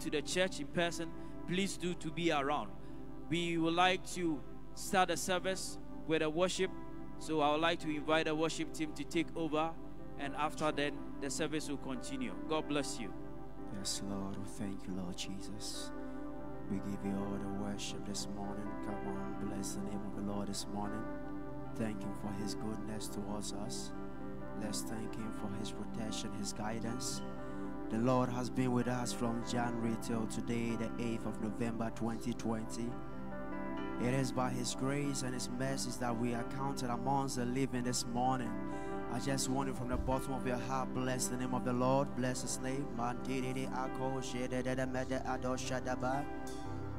to the church in person, please do to be around. We would like to start the service with a worship. So I would like to invite the worship team to take over. And after then, the service will continue. God bless you. Yes, Lord. We thank you, Lord Jesus. We give you all the worship this morning. Come on, bless the name of the Lord this morning. Thank Him for His goodness towards us. Let's thank Him for His protection, His guidance. The Lord has been with us from January till today, the 8th of November 2020. It is by His grace and His mercies that we are counted amongst the living this morning. I just want you from the bottom of your heart, bless the name of the Lord, bless His name.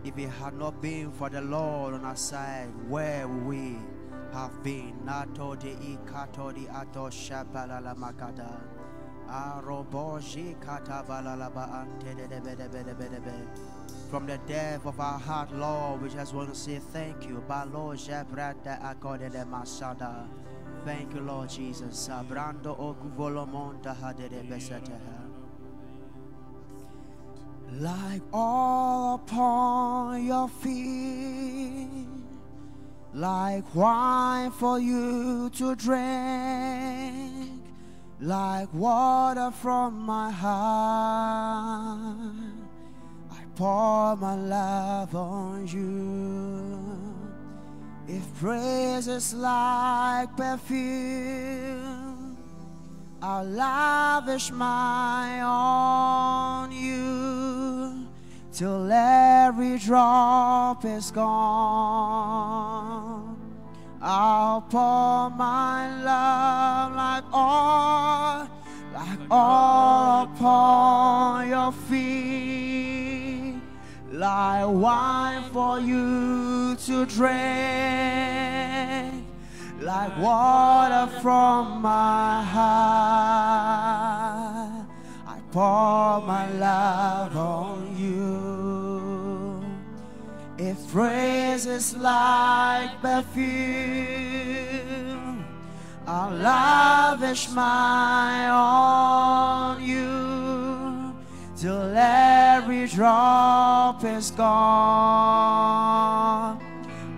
If it had not been for the Lord on our side, where we have been? From the depth of our heart, Lord, we just want to say thank you. Thank you, Lord Jesus. Like all upon your feet, like wine for you to drink, like water from my heart I pour my love on you. If praise is like perfume, I'll lavish my on you till every drop is gone. I'll pour my love like oil, like oil upon your feet like wine for you to drink, like water from my heart. I pour my love on you. If praise is like perfume, I'll lavish my on you till every drop is gone.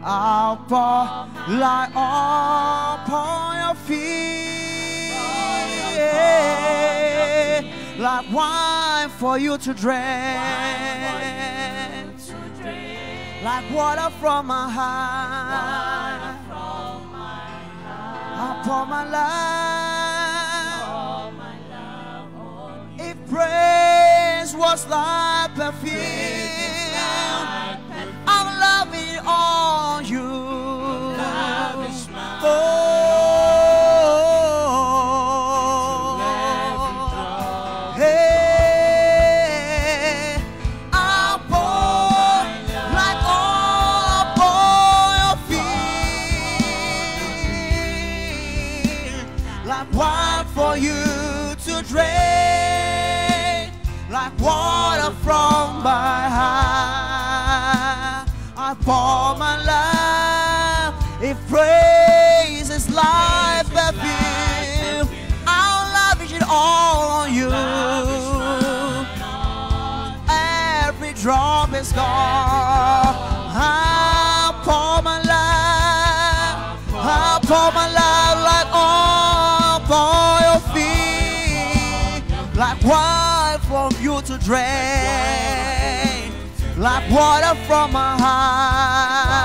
I'll pour like upon your feet, like wine for you to drink, like water from my heart. I'll pour my love. If praise was like perfume. I'm loving on you. Oh, my heart. I pour my love. If praise is like perfume, I'll lavish it all on you. Every drop is gone. I pour my love. I pour my love like all upon your feet, like wine from you to drink, like water from my heart.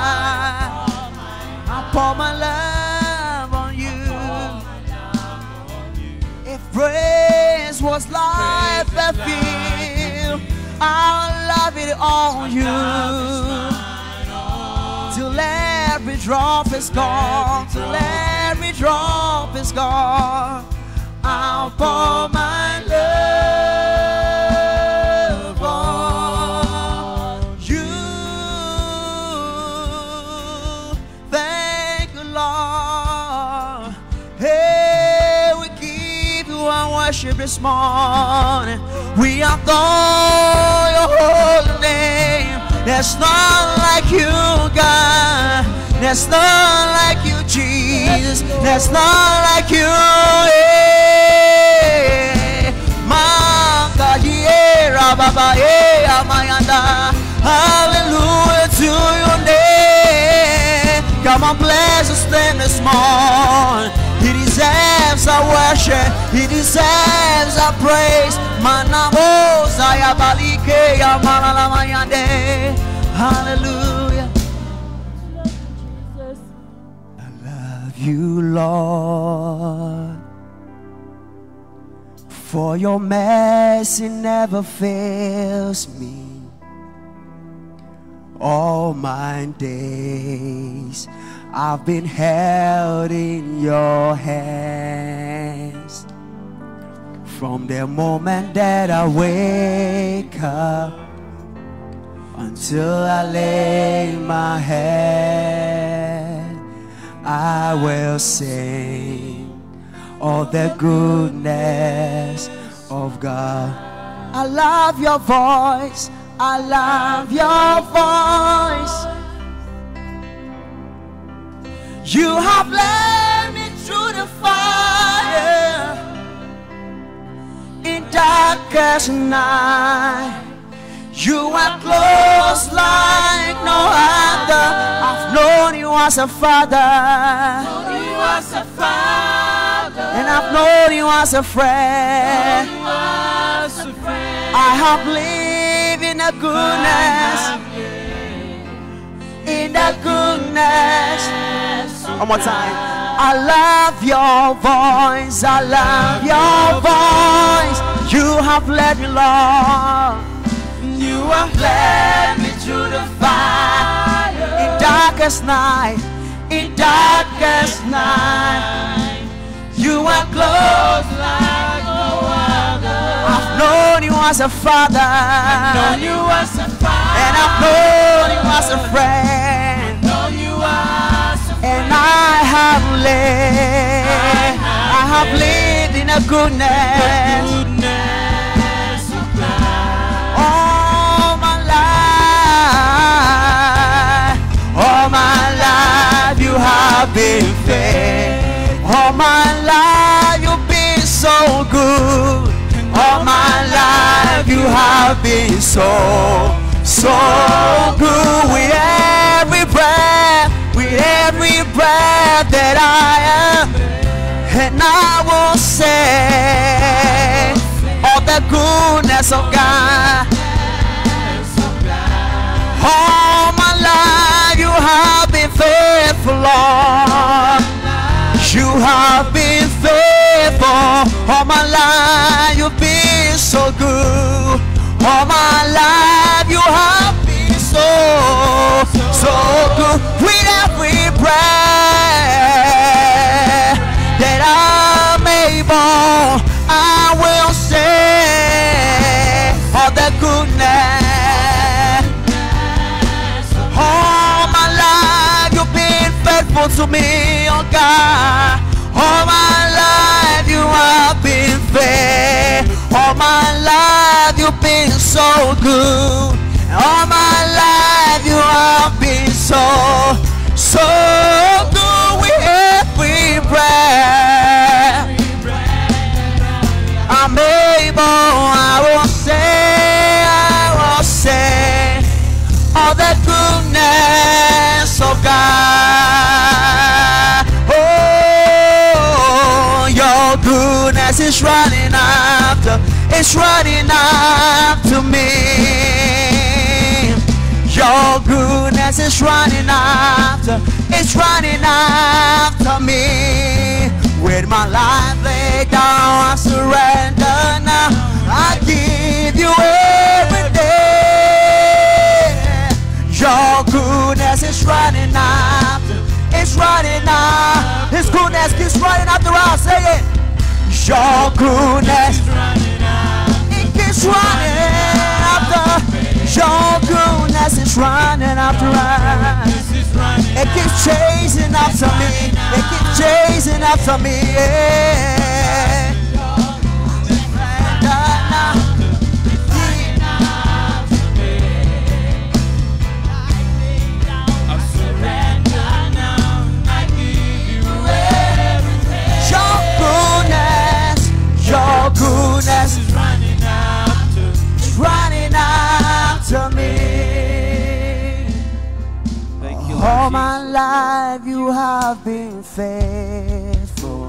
I pour my love on you. If praise was like perfume, I'll love it on you. Till every drop is gone, till every drop is gone, this morning. We adore your holy name. There's none like you, God. There's none like you, Jesus. There's none like you. Yeah, Hallelujah to your name. Come on, bless us then this morning. Deserves our worship. He deserves our praise. Manamo zayabalike ya malalamayande. Hallelujah. I love you, Lord. For your mercy never fails me all my days. I've been held in your hands from the moment that I wake up until I lay my head. I will sing all the goodness of God. I love your voice. I love your voice. You have led me through the fire in darkest night. You are close like no other. I've known you as a father, as a father, and I've known you as a friend. as a friend. I have lived in the goodness, in the goodness. One more time. I love your voice. I love your voice. You have led me, Lord. You have led me through the fire. In darkest night, in darkest night, you are close. Like no other. I've known you as a father, Known you as a father. and I've known you as a friend. And I have lived, I have lived in a goodness all my life. All my life you have been fair. All my life you've been so good. All my life you have been so, so good with breath that I am. And I will say all the goodness of God. All my life you have been faithful, Lord. You have been faithful. All my life you've been so good. All my life you have been so, so good. With that I'm able, I will say all the goodness. All my life you've been faithful to me, oh God. All my life you have been fair. All my life you've been so good. All my life you have been so, so good with every breath. I'm able, I will say, I will say all the goodness of God. Oh, your goodness is running after, it's running after me. Your goodness is running after, it's running after me. With my life laid down, I surrender now. I give you everything. Your goodness is running after, it's running after. His goodness keeps running after us. Say it. Your goodness, it keeps running. Your goodness is running after us. It keeps chasing after me. It keeps chasing after me. Yeah. All my life you have been faithful.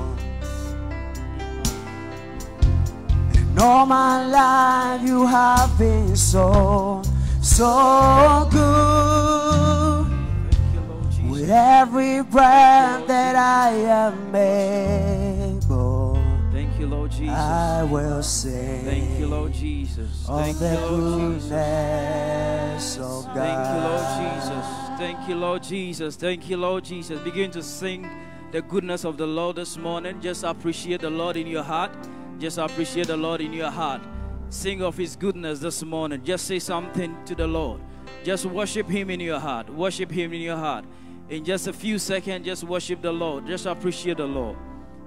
And all my life you have been so, so good. Thank you, Lord Jesus. With every breath that I am able, Thank you, Lord Jesus. I will sing Thank you, Lord Jesus. Thank the you, Lord Jesus. goodness of God. Thank you, Lord Jesus. Thank you, Lord Jesus. Thank you, Lord Jesus. Begin to sing the goodness of the Lord this morning. Just appreciate the Lord in your heart. Just appreciate the Lord in your heart. Sing of His goodness this morning. Just say something to the Lord. Just worship Him in your heart. Worship Him in your heart. In just a few seconds, just worship the Lord. Just appreciate the Lord.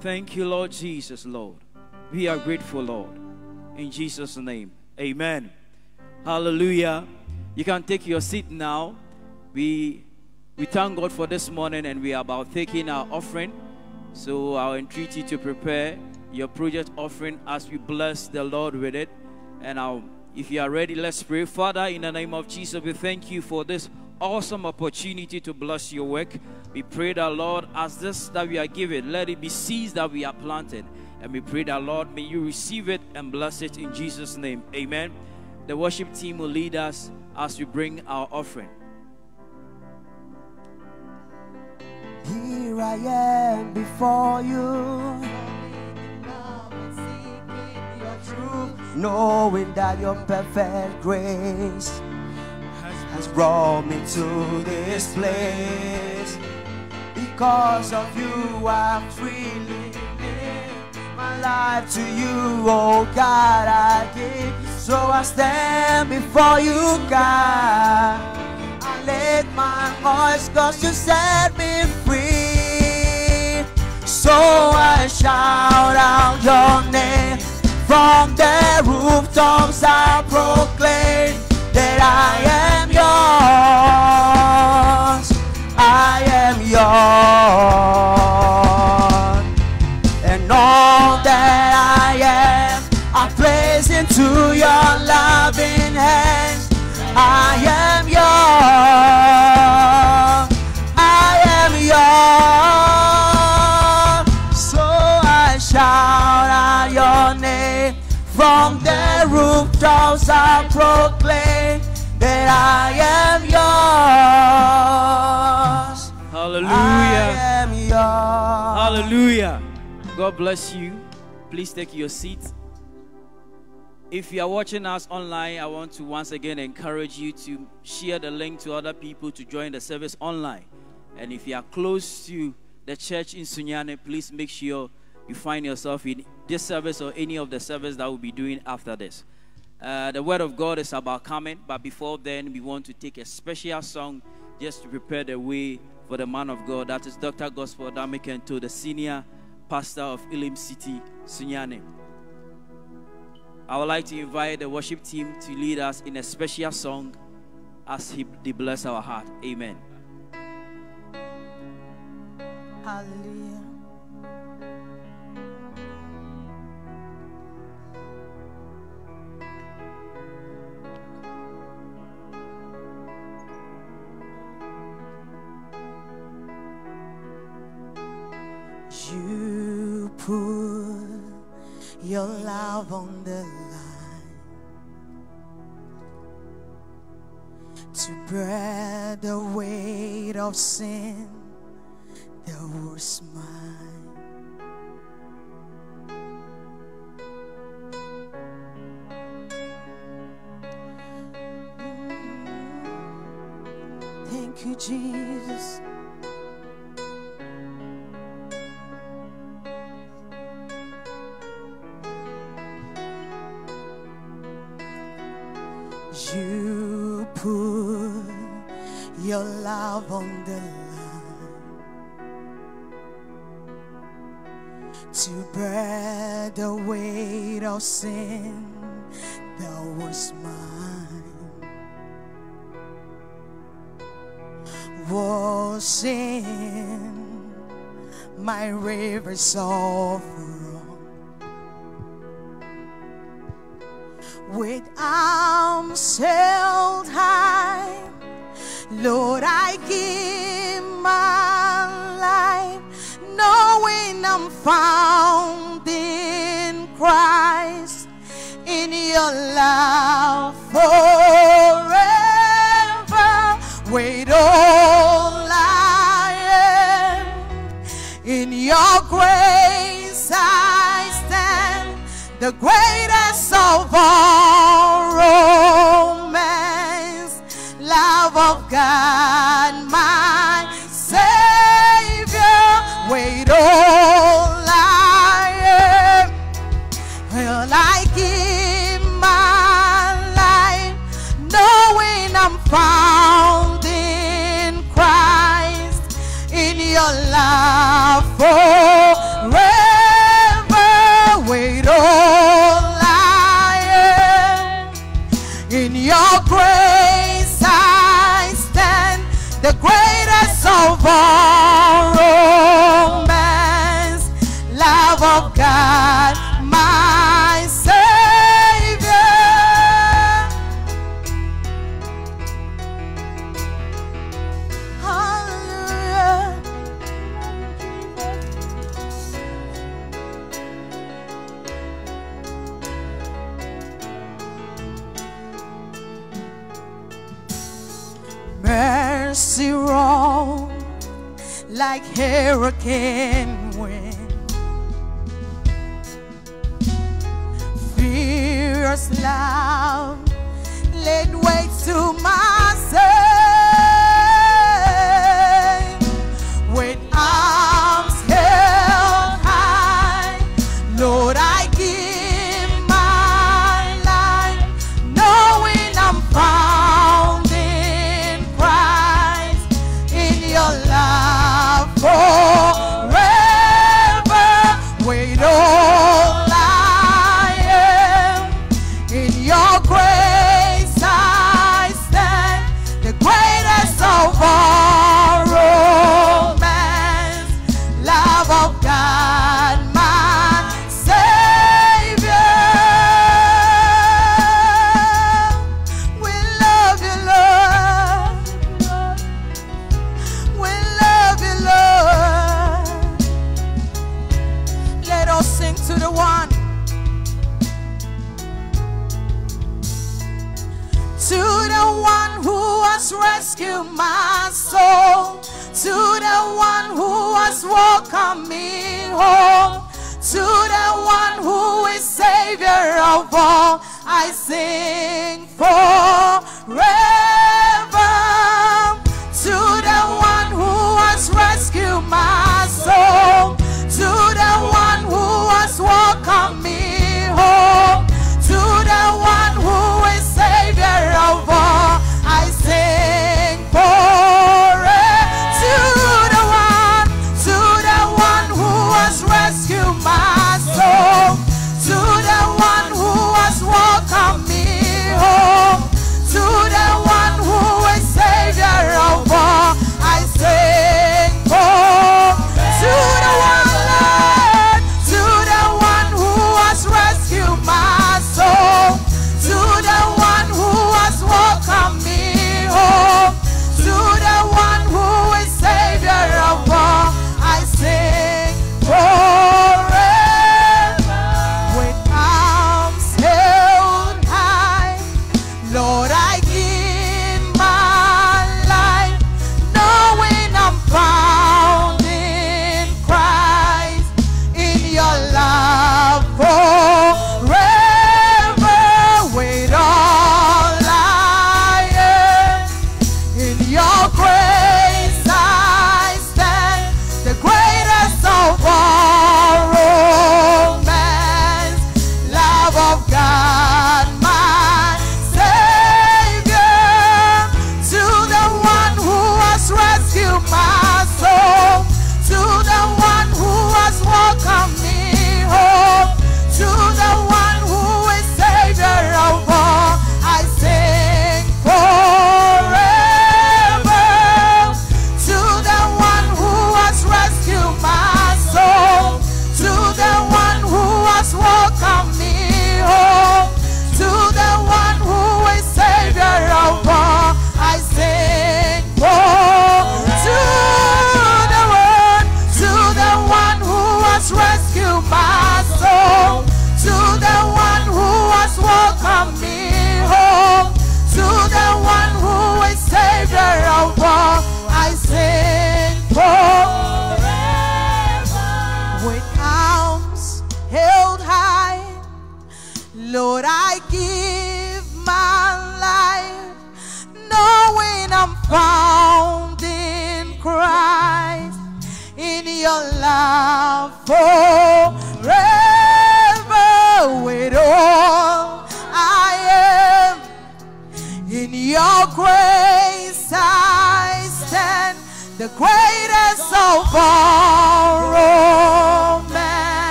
Thank you, Lord Jesus, Lord. We are grateful, Lord. In Jesus' name, amen. Hallelujah. You can take your seat now. We we thank God for this morning and we are about taking our offering. So I'll entreat you to prepare your project offering as we bless the Lord with it. And I'll, if you are ready, let's pray. Father, in the name of Jesus, we thank you for this awesome opportunity to bless your work. We pray that, Lord, as this that we are given, let it be seeds that we are planted. And we pray that, Lord, may you receive it and bless it in Jesus' name. Amen. The worship team will lead us as we bring our offering. Here I am before you. Knowing that your perfect grace has brought me to this place. Because of you, I'm freely my life to you, oh God, I give. So I stand before you, God. I let my voice cause you set me free. So I shout out your name from the rooftops. I proclaim that I am yours. I am yours. And all that I am, I place into your I proclaim that I am yours. Hallelujah. I am yours. Hallelujah. God bless you. Please take your seat. If you are watching us online, I want to once again encourage you to share the link to other people to join the service online. And if you are close to the church in Sunyani, please make sure you find yourself in this service or any of the service that we'll be doing after this. Uh, the word of God is about coming, but before then, we want to take a special song just to prepare the way for the man of God. That is Dr. Gospel Damikento, the senior pastor of Elim City, Sunyani. I would like to invite the worship team to lead us in a special song as he they bless our heart. Amen. Hallelujah. Love on the line to bear the weight of sin that was mine. Mm. Thank you, Jesus. sin, thou was mine. Was in my rivers overflow. with arms held high, Lord, I give my life, knowing I'm found. allow forever. Wait all I am. In your grace I stand, the greatest of all.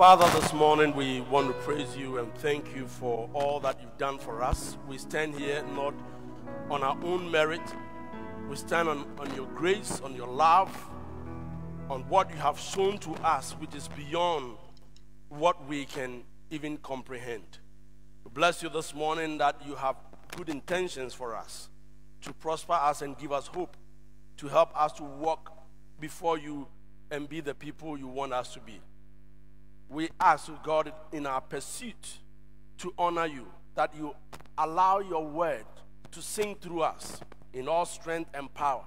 Father, this morning we want to praise you and thank you for all that you've done for us. We stand here not on our own merit, we stand on, on your grace, on your love, on what you have shown to us, which is beyond what we can even comprehend. We bless you this morning that you have good intentions for us to prosper us and give us hope, to help us to walk before you and be the people you want us to be we ask God in our pursuit to honor you, that you allow your word to sing through us in all strength and power.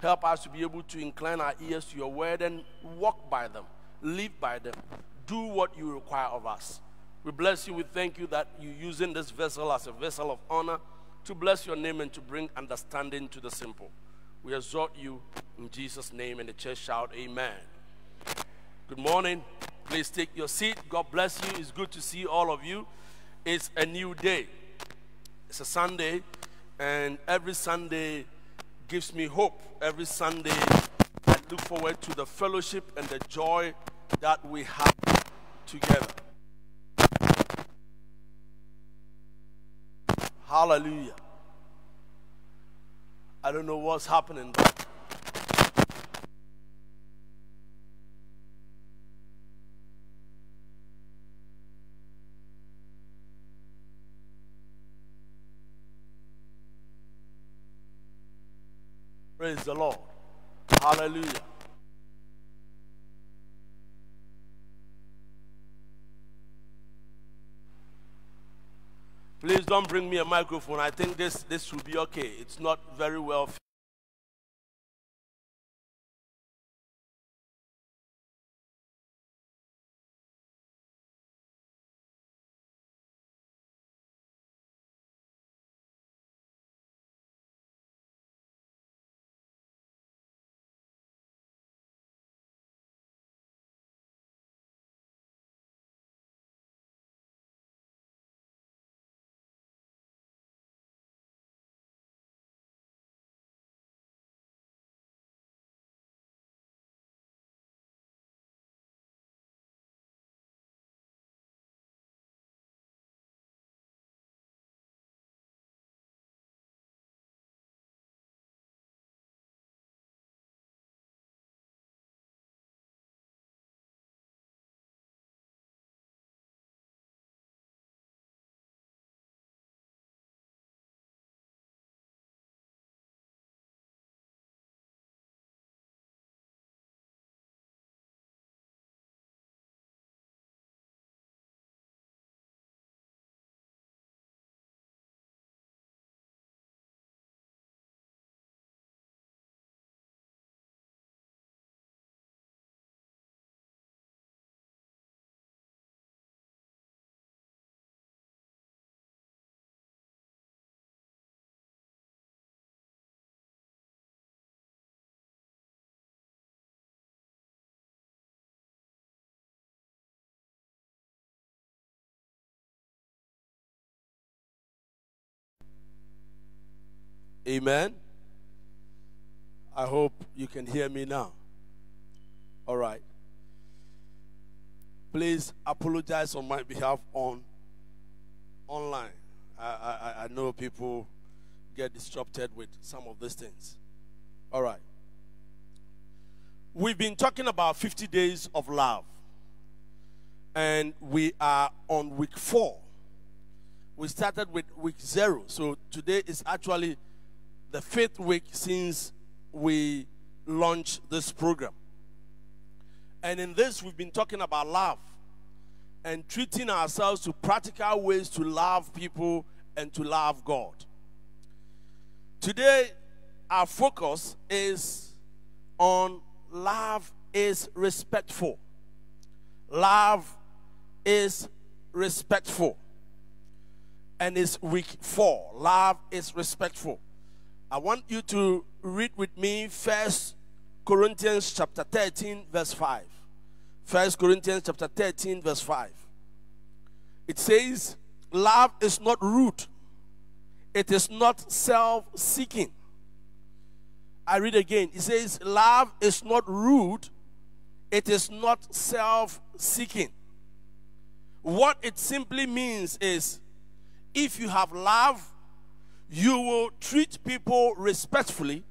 Help us to be able to incline our ears to your word and walk by them, live by them, do what you require of us. We bless you. We thank you that you're using this vessel as a vessel of honor to bless your name and to bring understanding to the simple. We exhort you in Jesus' name, and the church shout, Amen. Good morning. Please take your seat. God bless you. It's good to see all of you. It's a new day. It's a Sunday, and every Sunday gives me hope. Every Sunday, I look forward to the fellowship and the joy that we have together. Hallelujah. I don't know what's happening. But Praise the Lord. Hallelujah. Please don't bring me a microphone. I think this this will be okay. It's not very well. Amen. I hope you can hear me now. All right. Please apologize on my behalf on online. I, I, I know people get disrupted with some of these things. All right. We've been talking about 50 days of love, and we are on week four. We started with week zero, so today is actually the fifth week since we launched this program. And in this, we've been talking about love and treating ourselves to practical ways to love people and to love God. Today, our focus is on love is respectful. Love is respectful. And it's week four. Love is respectful. I want you to read with me First Corinthians chapter 13, verse 5. First Corinthians chapter 13, verse 5. It says, Love is not rude, it is not self seeking. I read again. It says, Love is not rude, it is not self seeking. What it simply means is if you have love, you will treat people respectfully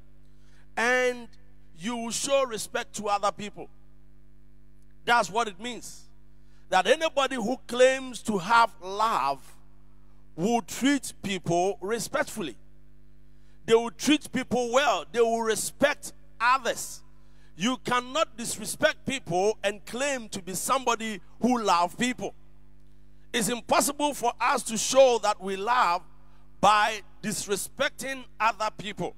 and you will show respect to other people. That's what it means. That anybody who claims to have love will treat people respectfully. They will treat people well. They will respect others. You cannot disrespect people and claim to be somebody who love people. It's impossible for us to show that we love by disrespecting other people.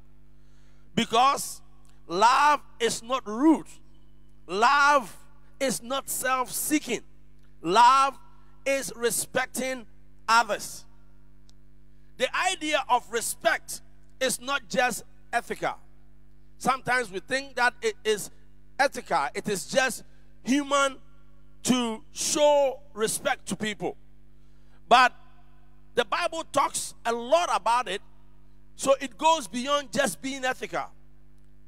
Because love is not rude. Love is not self-seeking. Love is respecting others. The idea of respect is not just ethical. Sometimes we think that it is ethical, it is just human to show respect to people. But the Bible talks a lot about it, so it goes beyond just being ethical.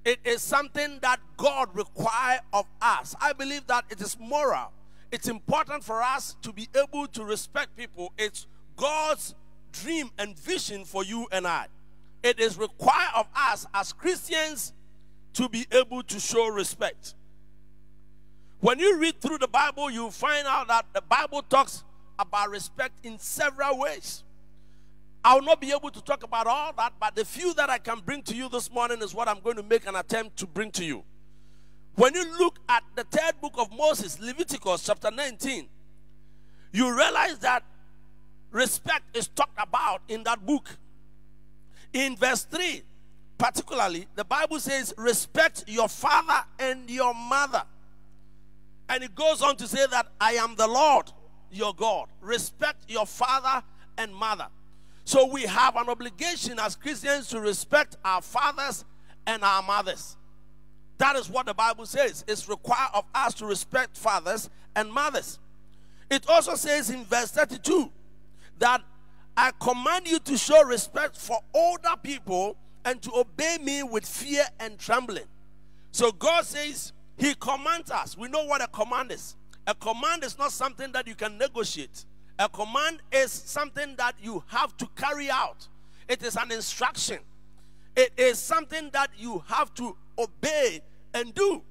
It is something that God requires of us. I believe that it is moral. It's important for us to be able to respect people. It's God's dream and vision for you and I it is required of us as Christians to be able to show respect. When you read through the Bible, you find out that the Bible talks about respect in several ways. I will not be able to talk about all that, but the few that I can bring to you this morning is what I'm going to make an attempt to bring to you. When you look at the third book of Moses, Leviticus chapter 19, you realize that respect is talked about in that book. In verse 3, particularly, the Bible says, Respect your father and your mother. And it goes on to say that I am the Lord your God. Respect your father and mother. So we have an obligation as Christians to respect our fathers and our mothers. That is what the Bible says. It's required of us to respect fathers and mothers. It also says in verse 32 that I command you to show respect for older people and to obey me with fear and trembling. So God says He commands us. We know what a command is. A command is not something that you can negotiate. A command is something that you have to carry out. It is an instruction. It is something that you have to obey and do.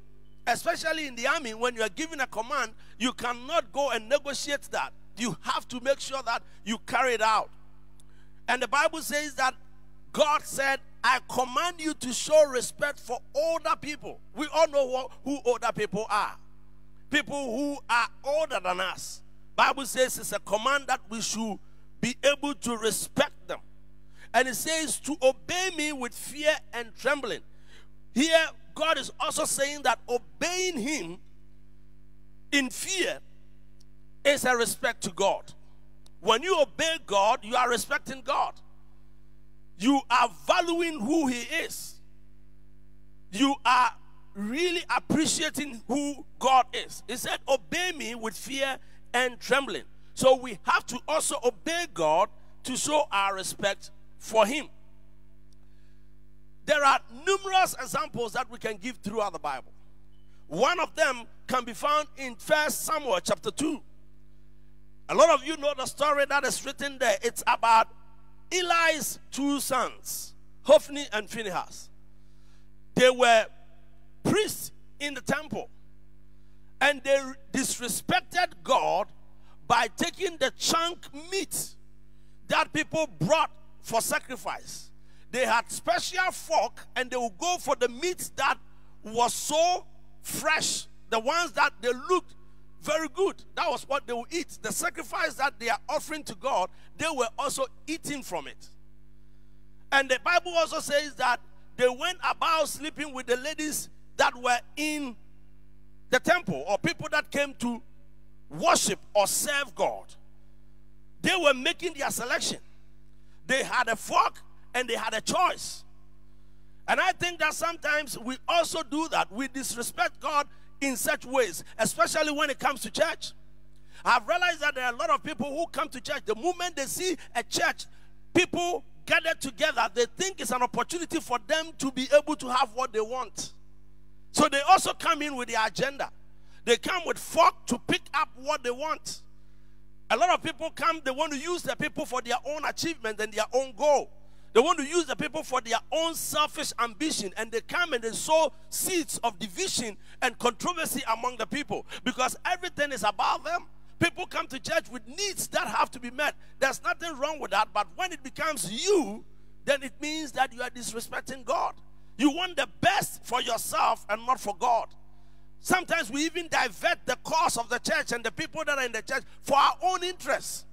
Especially in the army, when you are given a command, you cannot go and negotiate that. You have to make sure that you carry it out. And the Bible says that God said, I command you to show respect for older people. We all know who older people are. People who are older than us. Bible says it's a command that we should be able to respect them. And it says to obey me with fear and trembling. Here, God is also saying that obeying him in fear is a respect to God. When you obey God, you are respecting God. You are valuing who He is. You are really appreciating who God is. He said, Obey me with fear and trembling. So we have to also obey God to show our respect for Him. There are numerous examples that we can give throughout the Bible. One of them can be found in First Samuel chapter 2. A lot of you know the story that is written there. It's about Eli's two sons, Hophni and Phinehas. They were priests in the temple and they disrespected God by taking the chunk meat that people brought for sacrifice. They had special fork and they would go for the meat that was so fresh, the ones that they looked very good. That was what they would eat. The sacrifice that they are offering to God, they were also eating from it. And the Bible also says that they went about sleeping with the ladies that were in the temple or people that came to worship or serve God. They were making their selection. They had a fork and they had a choice. And I think that sometimes we also do that. We disrespect God in such ways, especially when it comes to church. I've realized that there are a lot of people who come to church. The moment they see a church, people gathered together, they think it's an opportunity for them to be able to have what they want. So they also come in with their agenda. They come with fork to pick up what they want. A lot of people come, they want to use the people for their own achievement and their own goal. They want to use the people for their own selfish ambition, and they come and they sow seeds of division and controversy among the people because everything is about them. People come to church with needs that have to be met. There's nothing wrong with that, but when it becomes you, then it means that you are disrespecting God. You want the best for yourself and not for God. Sometimes we even divert the cause of the church and the people that are in the church for our own interests.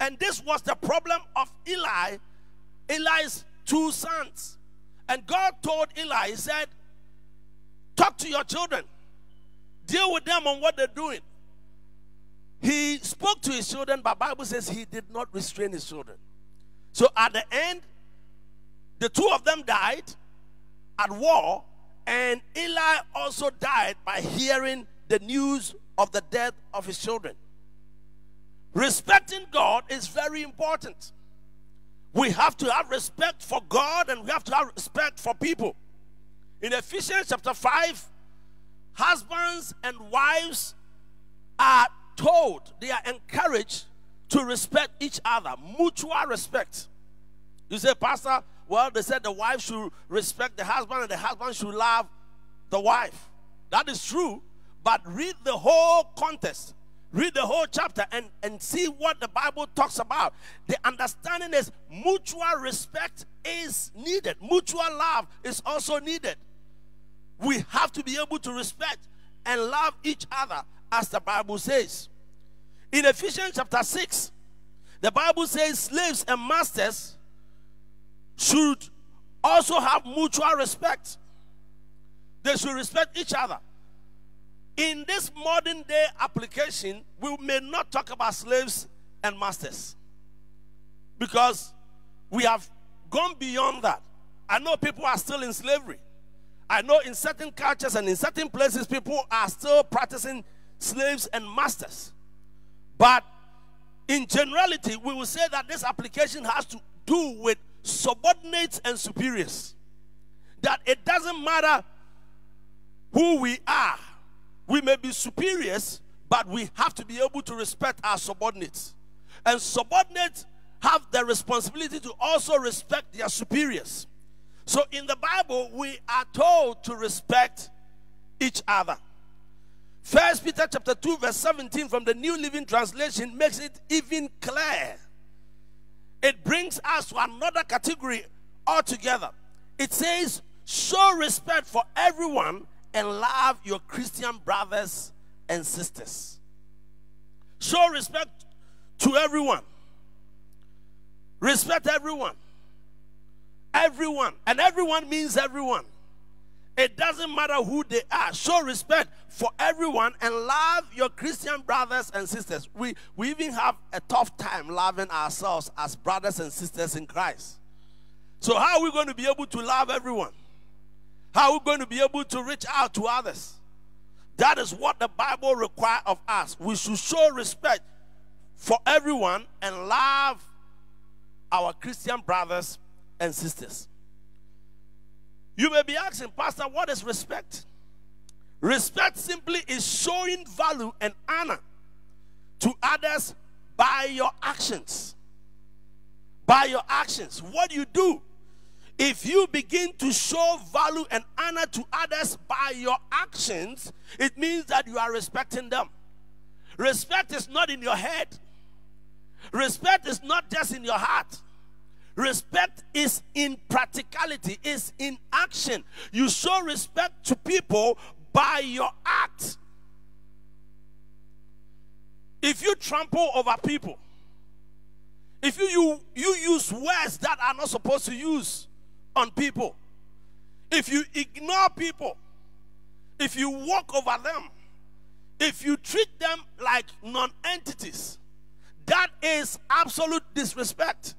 And this was the problem of Eli, Eli's two sons. And God told Eli, He said, Talk to your children, deal with them on what they're doing. He spoke to his children, but Bible says he did not restrain his children. So at the end, the two of them died at war, and Eli also died by hearing the news of the death of his children. Respecting God is very important. We have to have respect for God and we have to have respect for people. In Ephesians chapter 5, husbands and wives are told, they are encouraged to respect each other, mutual respect. You say, Pastor, well, they said the wife should respect the husband and the husband should love the wife. That is true, but read the whole context. Read the whole chapter and, and see what the Bible talks about. The understanding is mutual respect is needed, mutual love is also needed. We have to be able to respect and love each other as the Bible says. In Ephesians chapter 6, the Bible says slaves and masters should also have mutual respect. They should respect each other. In this modern day application, we may not talk about slaves and masters because we have gone beyond that. I know people are still in slavery. I know in certain cultures and in certain places, people are still practicing slaves and masters. But in generality, we will say that this application has to do with subordinates and superiors. That it doesn't matter who we are, we may be superiors, but we have to be able to respect our subordinates. And subordinates have the responsibility to also respect their superiors. So in the Bible, we are told to respect each other. First Peter chapter 2, verse 17 from the New Living Translation makes it even clear. It brings us to another category altogether. It says, show respect for everyone and love your Christian brothers and sisters. Show respect to everyone. Respect everyone. Everyone. And everyone means everyone. It doesn't matter who they are. Show respect for everyone and love your Christian brothers and sisters. We, we even have a tough time loving ourselves as brothers and sisters in Christ. So, how are we going to be able to love everyone? How are we going to be able to reach out to others? That is what the Bible requires of us. We should show respect for everyone and love our Christian brothers and sisters. You may be asking, Pastor, what is respect? Respect simply is showing value and honor to others by your actions. By your actions. What you do. If you begin to show value and honor to others by your actions, it means that you are respecting them. Respect is not in your head, respect is not just in your heart. Respect is in practicality, is in action. You show respect to people by your act. If you trample over people, if you, you, you use words that are not supposed to use on people, if you ignore people, if you walk over them, if you treat them like non entities, that is absolute disrespect.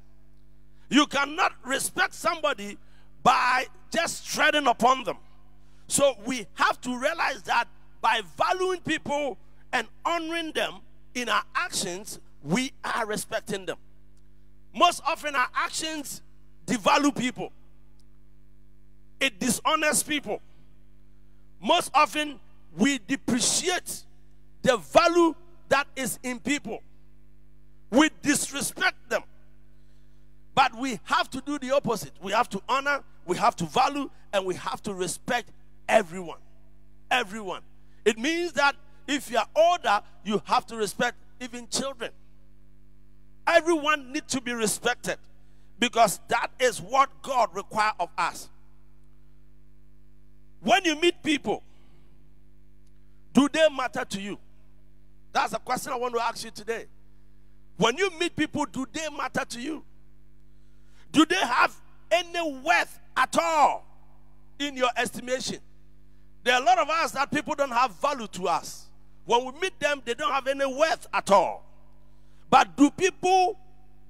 You cannot respect somebody by just treading upon them. So we have to realize that by valuing people and honoring them in our actions, we are respecting them. Most often, our actions devalue people, it dishonors people. Most often, we depreciate the value that is in people, we disrespect them. But we have to do the opposite. We have to honor, we have to value, and we have to respect everyone. Everyone. It means that if you are older, you have to respect even children. Everyone needs to be respected because that is what God requires of us. When you meet people, do they matter to you? That's a question I want to ask you today. When you meet people, do they matter to you? Do they have any worth at all in your estimation? There are a lot of us that people don't have value to us. When we meet them, they don't have any worth at all. But do people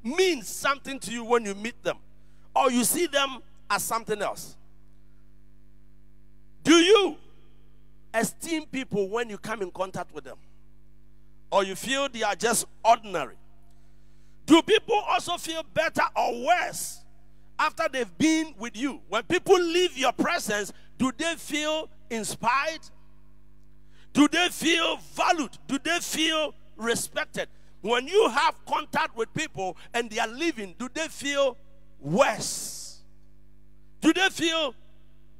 mean something to you when you meet them? Or you see them as something else? Do you esteem people when you come in contact with them? Or you feel they are just ordinary? Do people also feel better or worse after they've been with you? When people leave your presence, do they feel inspired? Do they feel valued? Do they feel respected? When you have contact with people and they are leaving, do they feel worse? Do they feel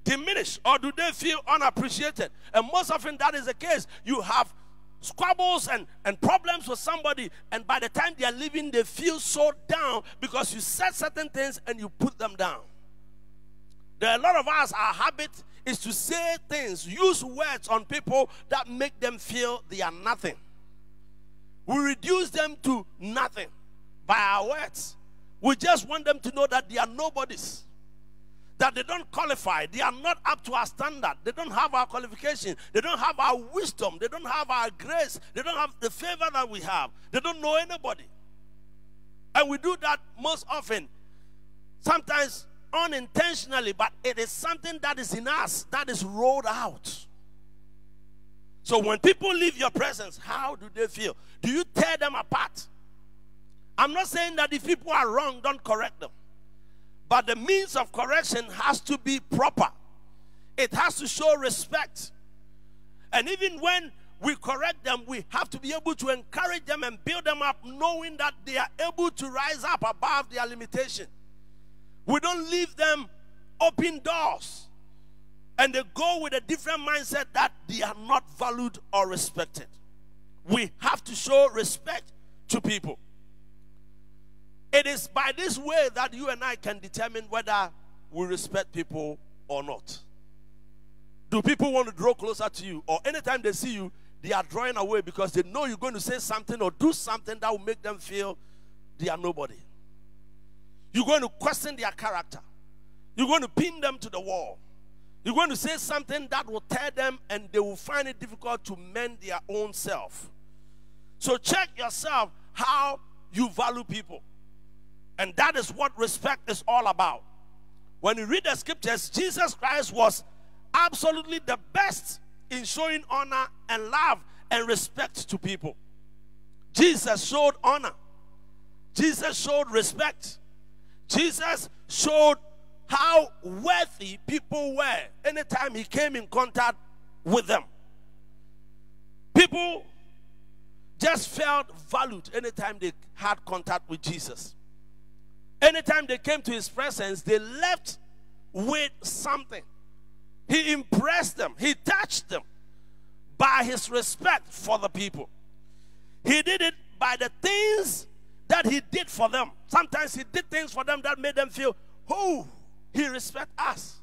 diminished or do they feel unappreciated? And most often that is the case. You have squabbles and, and problems with somebody, and by the time they are leaving, they feel so down because you said certain things and you put them down. There are a lot of us, our habit is to say things, use words on people that make them feel they are nothing. We reduce them to nothing by our words. We just want them to know that they are nobodies that they don't qualify. They are not up to our standard. They don't have our qualification. They don't have our wisdom. They don't have our grace. They don't have the favor that we have. They don't know anybody. And we do that most often, sometimes unintentionally, but it is something that is in us that is rolled out. So when people leave your presence, how do they feel? Do you tear them apart? I'm not saying that if people are wrong, don't correct them. But the means of correction has to be proper, it has to show respect. And even when we correct them, we have to be able to encourage them and build them up, knowing that they are able to rise up above their limitation. We don't leave them open doors and they go with a different mindset that they are not valued or respected. We have to show respect to people. It is by this way that you and I can determine whether we respect people or not. Do people want to draw closer to you? Or anytime they see you, they are drawing away because they know you're going to say something or do something that will make them feel they are nobody. You're going to question their character. You're going to pin them to the wall. You're going to say something that will tear them and they will find it difficult to mend their own self. So check yourself how you value people. And that is what respect is all about. When you read the scriptures, Jesus Christ was absolutely the best in showing honor and love and respect to people. Jesus showed honor, Jesus showed respect, Jesus showed how worthy people were anytime he came in contact with them. People just felt valued anytime they had contact with Jesus. Anytime they came to his presence, they left with something. He impressed them, he touched them by his respect for the people. He did it by the things that he did for them. Sometimes he did things for them that made them feel, oh, he respect us.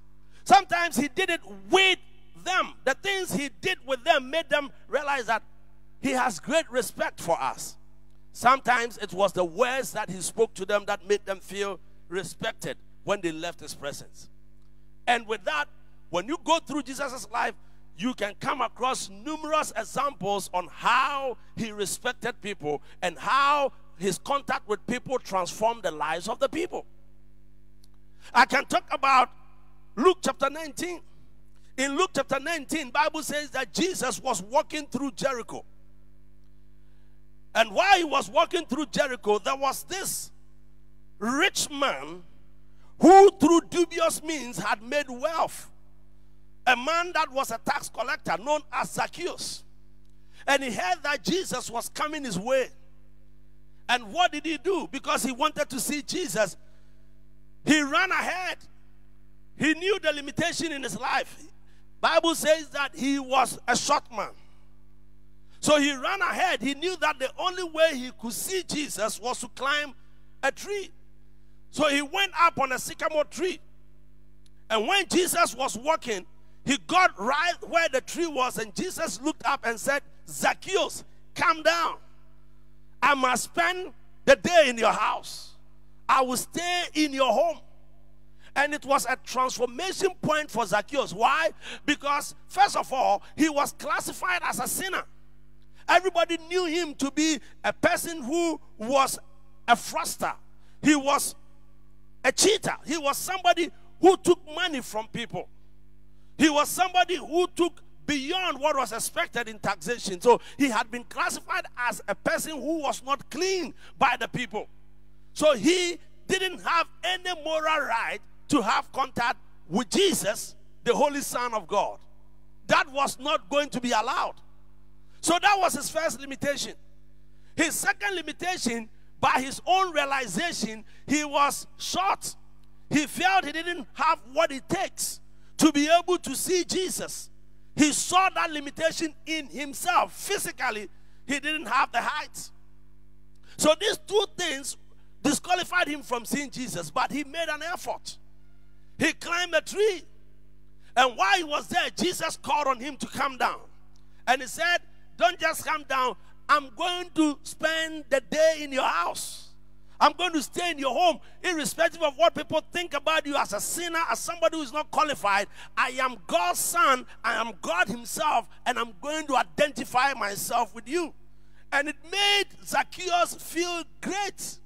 Sometimes he did it with them. The things he did with them made them realize that he has great respect for us. Sometimes it was the words that he spoke to them that made them feel respected when they left his presence. And with that, when you go through Jesus' life, you can come across numerous examples on how he respected people and how his contact with people transformed the lives of the people. I can talk about Luke chapter 19. In Luke chapter 19, Bible says that Jesus was walking through Jericho. And while he was walking through Jericho, there was this rich man who, through dubious means, had made wealth. A man that was a tax collector known as Zacchaeus. And he heard that Jesus was coming his way. And what did he do? Because he wanted to see Jesus, he ran ahead. He knew the limitation in his life. Bible says that he was a short man. So he ran ahead. He knew that the only way he could see Jesus was to climb a tree. So he went up on a sycamore tree. And when Jesus was walking, he got right where the tree was, and Jesus looked up and said, Zacchaeus, come down. I must spend the day in your house. I will stay in your home. And it was a transformation point for Zacchaeus. Why? Because, first of all, he was classified as a sinner. Everybody knew him to be a person who was a fraudster. He was a cheater. He was somebody who took money from people. He was somebody who took beyond what was expected in taxation. So he had been classified as a person who was not clean by the people. So he didn't have any moral right to have contact with Jesus, the Holy Son of God. That was not going to be allowed. So that was his first limitation. His second limitation, by his own realization, he was short. He felt he didn't have what it takes to be able to see Jesus. He saw that limitation in himself. Physically, he didn't have the height. So these two things disqualified him from seeing Jesus, but he made an effort. He climbed a tree. And while he was there, Jesus called on him to come down. And he said, Don't just come down. I'm going to spend the day in your house. I'm going to stay in your home, irrespective of what people think about you as a sinner, as somebody who is not qualified. I am God's son, I am God Himself, and I'm going to identify myself with you. And it made Zacchaeus feel great.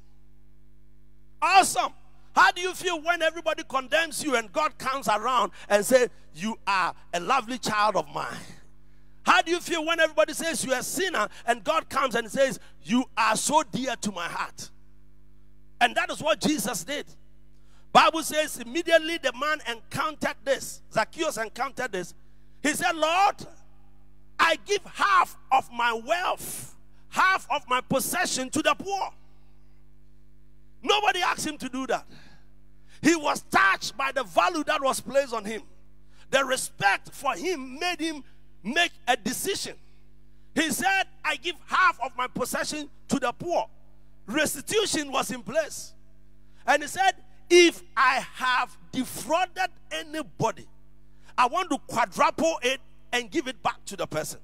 Awesome. How do you feel when everybody condemns you and God comes around and says, You are a lovely child of mine? How do you feel when everybody says you're a sinner and God comes and says, You are so dear to my heart? And that is what Jesus did. Bible says immediately the man encountered this. Zacchaeus encountered this. He said, Lord, I give half of my wealth, half of my possession to the poor. Nobody asked him to do that. He was touched by the value that was placed on him. The respect for him made him make a decision. He said, I give half of my possession to the poor restitution was in place. And he said, If I have defrauded anybody, I want to quadruple it and give it back to the person.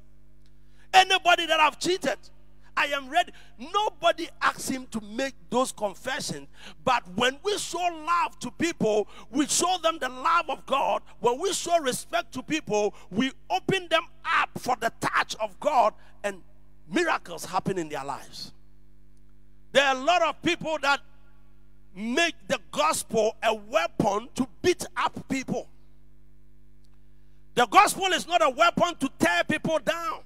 Anybody that I've cheated, I am ready. Nobody asked him to make those confessions. But when we show love to people, we show them the love of God. When we show respect to people, we open them up for the touch of God, and miracles happen in their lives. There are a lot of people that make the gospel a weapon to beat up people. The gospel is not a weapon to tear people down.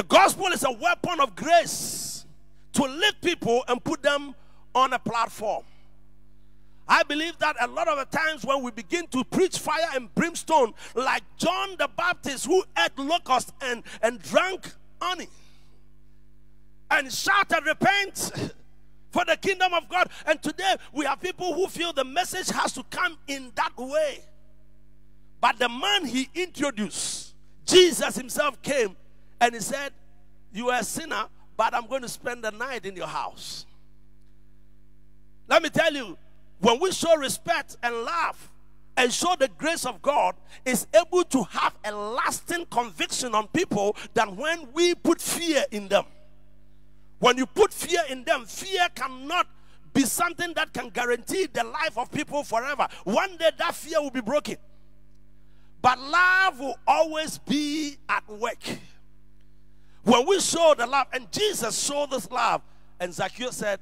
The gospel is a weapon of grace to lift people and put them on a platform. I believe that a lot of the times when we begin to preach fire and brimstone, like John the Baptist who ate locusts and, and drank honey, and shouted, Repent for the kingdom of God. And today we have people who feel the message has to come in that way. But the man he introduced, Jesus himself came and he said, You are a sinner, but I'm going to spend the night in your house. Let me tell you, when we show respect and love and show the grace of God, is able to have a lasting conviction on people than when we put fear in them. When you put fear in them, fear cannot be something that can guarantee the life of people forever. One day that fear will be broken. But love will always be at work. When we show the love, and Jesus showed this love, and Zacchaeus said,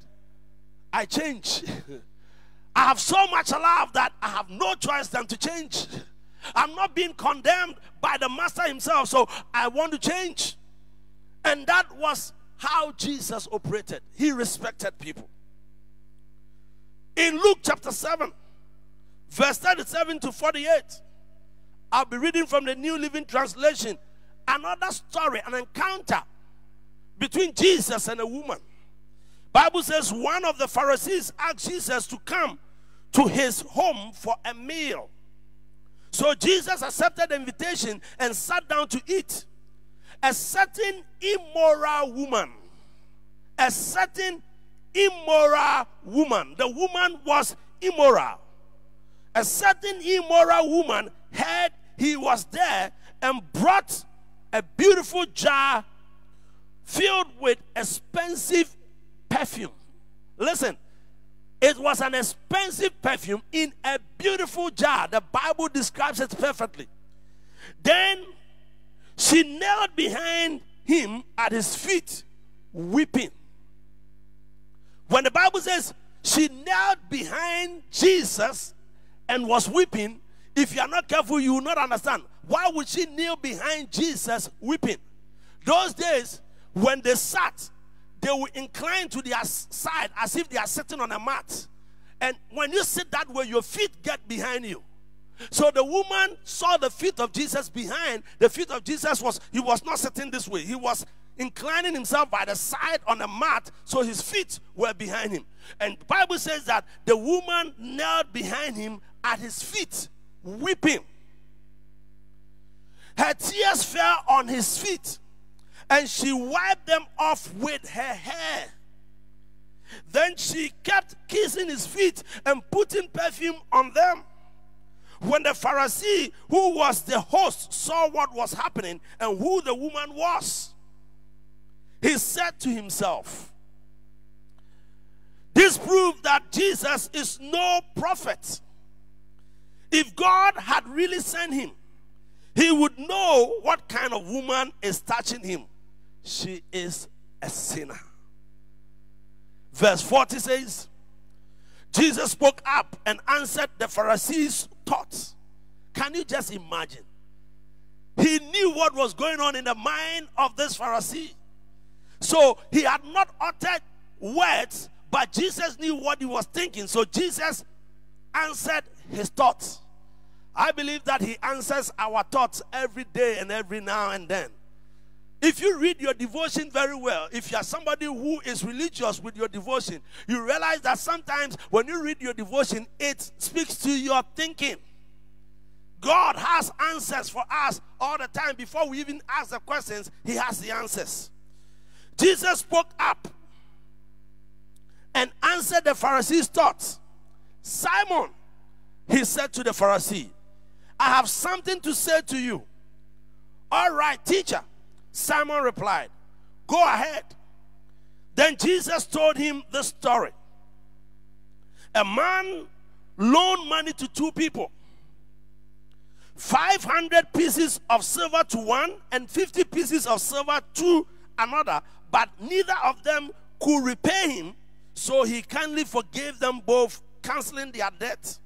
I change. I have so much love that I have no choice than to change. I'm not being condemned by the master himself, so I want to change. And that was how Jesus operated. He respected people. In Luke chapter 7, verse 37 to 48, I'll be reading from the New Living Translation another story, an encounter between Jesus and a woman. Bible says one of the Pharisees asked Jesus to come to his home for a meal. So Jesus accepted the invitation and sat down to eat. A certain immoral woman, a certain immoral woman, the woman was immoral. A certain immoral woman heard he was there and brought a beautiful jar filled with expensive perfume. Listen, it was an expensive perfume in a beautiful jar. The Bible describes it perfectly. Then she knelt behind him at his feet, weeping. When the Bible says she knelt behind Jesus and was weeping, if you are not careful, you will not understand. Why would she kneel behind Jesus weeping? Those days, when they sat, they will incline to their side as if they are sitting on a mat. And when you sit that way, your feet get behind you. So the woman saw the feet of Jesus behind. The feet of Jesus was, he was not sitting this way. He was inclining himself by the side on a mat, so his feet were behind him. And the Bible says that the woman knelt behind him at his feet, weeping. Her tears fell on his feet and she wiped them off with her hair. Then she kept kissing his feet and putting perfume on them. When the Pharisee, who was the host, saw what was happening and who the woman was, he said to himself, This proves that Jesus is no prophet. If God had really sent him, he would know what kind of woman is touching him she is a sinner. Verse 40 says, Jesus spoke up and answered the Pharisees' thoughts. Can you just imagine? He knew what was going on in the mind of this Pharisee. So he had not uttered words, but Jesus knew what he was thinking. So Jesus answered his thoughts. I believe that he answers our thoughts every day and every now and then. If you read your devotion very well, if you are somebody who is religious with your devotion, you realize that sometimes when you read your devotion, it speaks to your thinking. God has answers for us all the time. Before we even ask the questions, He has the answers. Jesus spoke up and answered the Pharisees' thoughts. Simon, he said to the Pharisee, I have something to say to you. All right, teacher. Simon replied, Go ahead. Then Jesus told him the story. A man loaned money to two people 500 pieces of silver to one and 50 pieces of silver to another, but neither of them could repay him, so he kindly forgave them both, canceling their debt.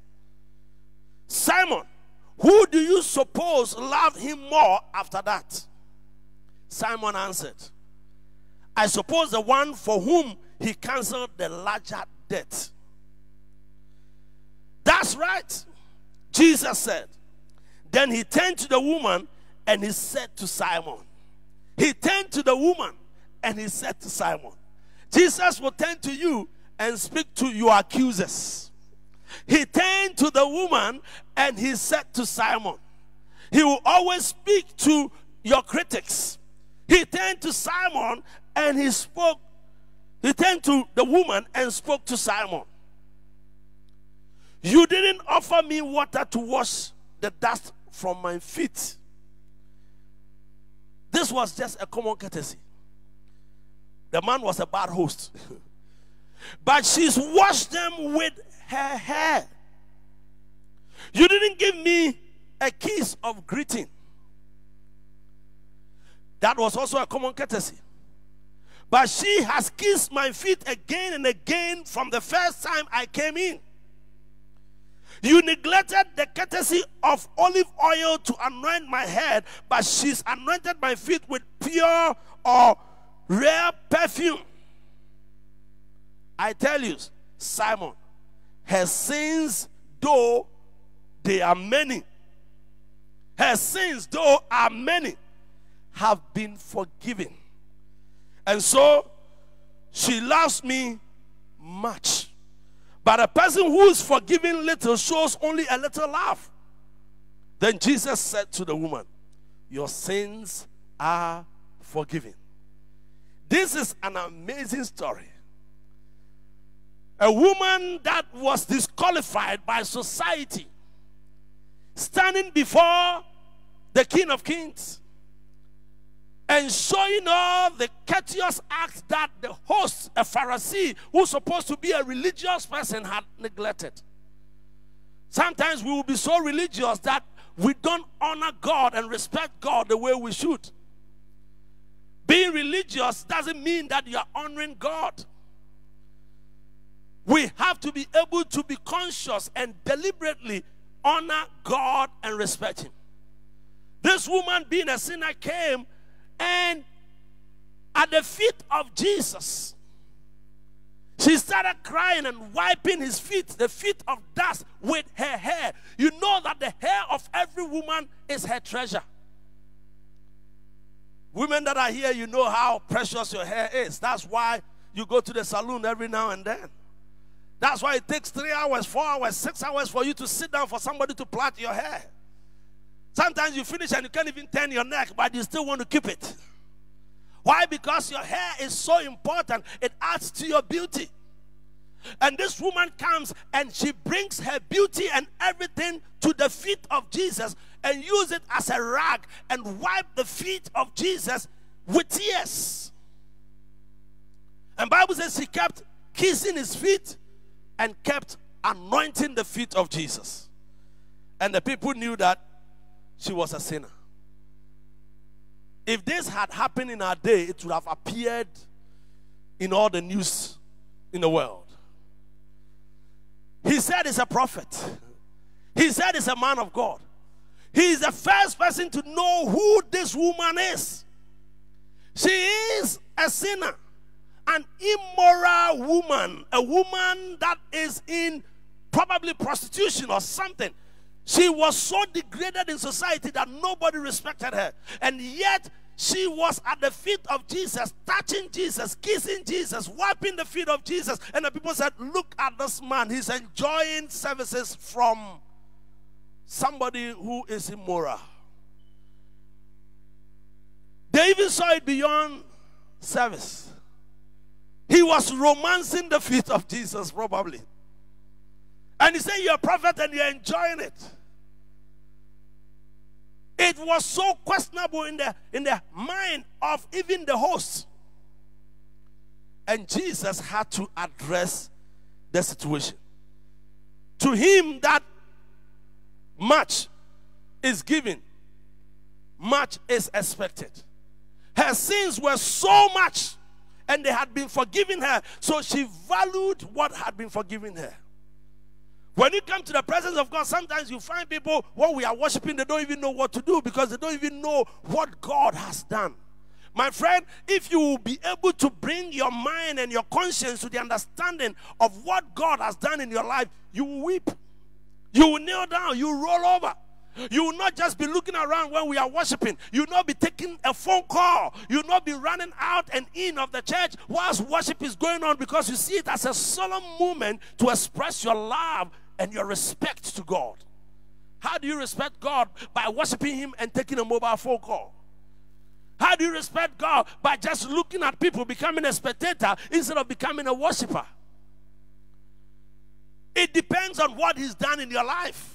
Simon, who do you suppose loved him more after that? Simon answered, I suppose the one for whom he canceled the larger debt. That's right, Jesus said. Then he turned to the woman and he said to Simon, He turned to the woman and he said to Simon, Jesus will turn to you and speak to your accusers. He turned to the woman and he said to Simon, He will always speak to your critics. He turned to Simon and he spoke. He turned to the woman and spoke to Simon. You didn't offer me water to wash the dust from my feet. This was just a common courtesy. The man was a bad host. but she's washed them with her hair. You didn't give me a kiss of greeting. That was also a common courtesy. But she has kissed my feet again and again from the first time I came in. You neglected the courtesy of olive oil to anoint my head, but she's anointed my feet with pure or rare perfume. I tell you, Simon, her sins, though they are many, her sins, though are many, have been forgiven. And so she loves me much. But a person who is forgiven little shows only a little love. Then Jesus said to the woman, Your sins are forgiven. This is an amazing story. A woman that was disqualified by society, standing before the King of Kings and showing all the courteous acts that the host, a Pharisee, who's supposed to be a religious person, had neglected. Sometimes we will be so religious that we don't honor God and respect God the way we should. Being religious doesn't mean that you are honoring God. We have to be able to be conscious and deliberately honor God and respect Him. This woman, being a sinner, came and at the feet of Jesus, she started crying and wiping his feet, the feet of dust, with her hair. You know that the hair of every woman is her treasure. Women that are here, you know how precious your hair is. That's why you go to the salon every now and then. That's why it takes three hours, four hours, six hours for you to sit down for somebody to plait your hair. Sometimes you finish and you can't even turn your neck, but you still want to keep it. Why? Because your hair is so important, it adds to your beauty. And this woman comes and she brings her beauty and everything to the feet of Jesus and use it as a rag and wipe the feet of Jesus with tears. And Bible says she kept kissing his feet and kept anointing the feet of Jesus. And the people knew that she was a sinner. If this had happened in our day, it would have appeared in all the news in the world. He said he's a prophet. He said he's a man of God. He is the first person to know who this woman is. She is a sinner, an immoral woman, a woman that is in probably prostitution or something. She was so degraded in society that nobody respected her. And yet, she was at the feet of Jesus, touching Jesus, kissing Jesus, wiping the feet of Jesus. And the people said, Look at this man. He's enjoying services from somebody who is immoral. They even saw it beyond service. He was romancing the feet of Jesus, probably. And he said, You're a prophet and you're enjoying it. It was so questionable in the, in the mind of even the host. And Jesus had to address the situation. To him, that much is given, much is expected. Her sins were so much, and they had been forgiven her, so she valued what had been forgiven her. When you come to the presence of God, sometimes you find people, what we are worshiping, they don't even know what to do because they don't even know what God has done. My friend, if you will be able to bring your mind and your conscience to the understanding of what God has done in your life, you will weep. You will kneel down, you roll over. You will not just be looking around when we are worshiping. You will not be taking a phone call. You will not be running out and in of the church whilst worship is going on because you see it as a solemn moment to express your love and your respect to God. How do you respect God? By worshiping Him and taking a mobile phone call. How do you respect God? By just looking at people, becoming a spectator instead of becoming a worshiper. It depends on what He's done in your life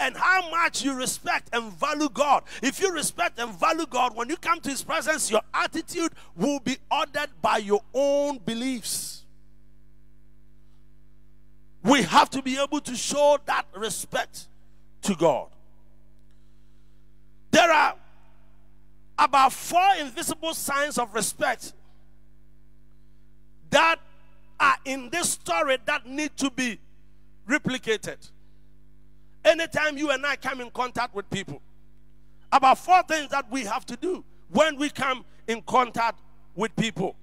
and how much you respect and value God. If you respect and value God, when you come to His presence, your attitude will be ordered by your own beliefs. We have to be able to show that respect to God. There are about four invisible signs of respect that are in this story that need to be replicated. Anytime you and I come in contact with people, about four things that we have to do when we come in contact with people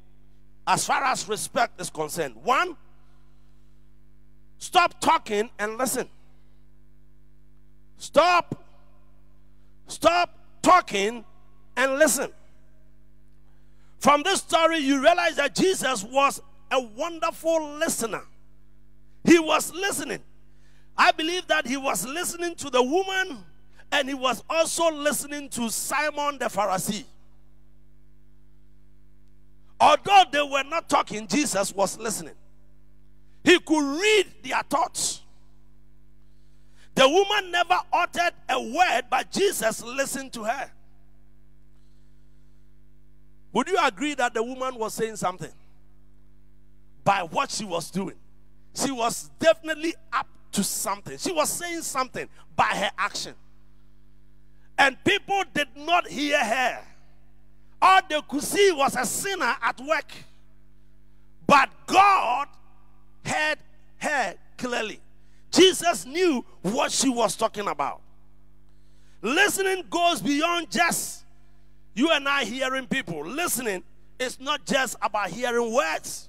as far as respect is concerned. One, stop talking and listen. Stop. Stop talking and listen. From this story, you realize that Jesus was a wonderful listener. He was listening. I believe that he was listening to the woman and he was also listening to Simon the Pharisee. Although they were not talking, Jesus was listening. He could read their thoughts. The woman never uttered a word, but Jesus listened to her. Would you agree that the woman was saying something by what she was doing? She was definitely up to something. She was saying something by her action. And people did not hear her. All they could see was a sinner at work. But God heard her clearly. Jesus knew what she was talking about. Listening goes beyond just you and I hearing people. Listening is not just about hearing words.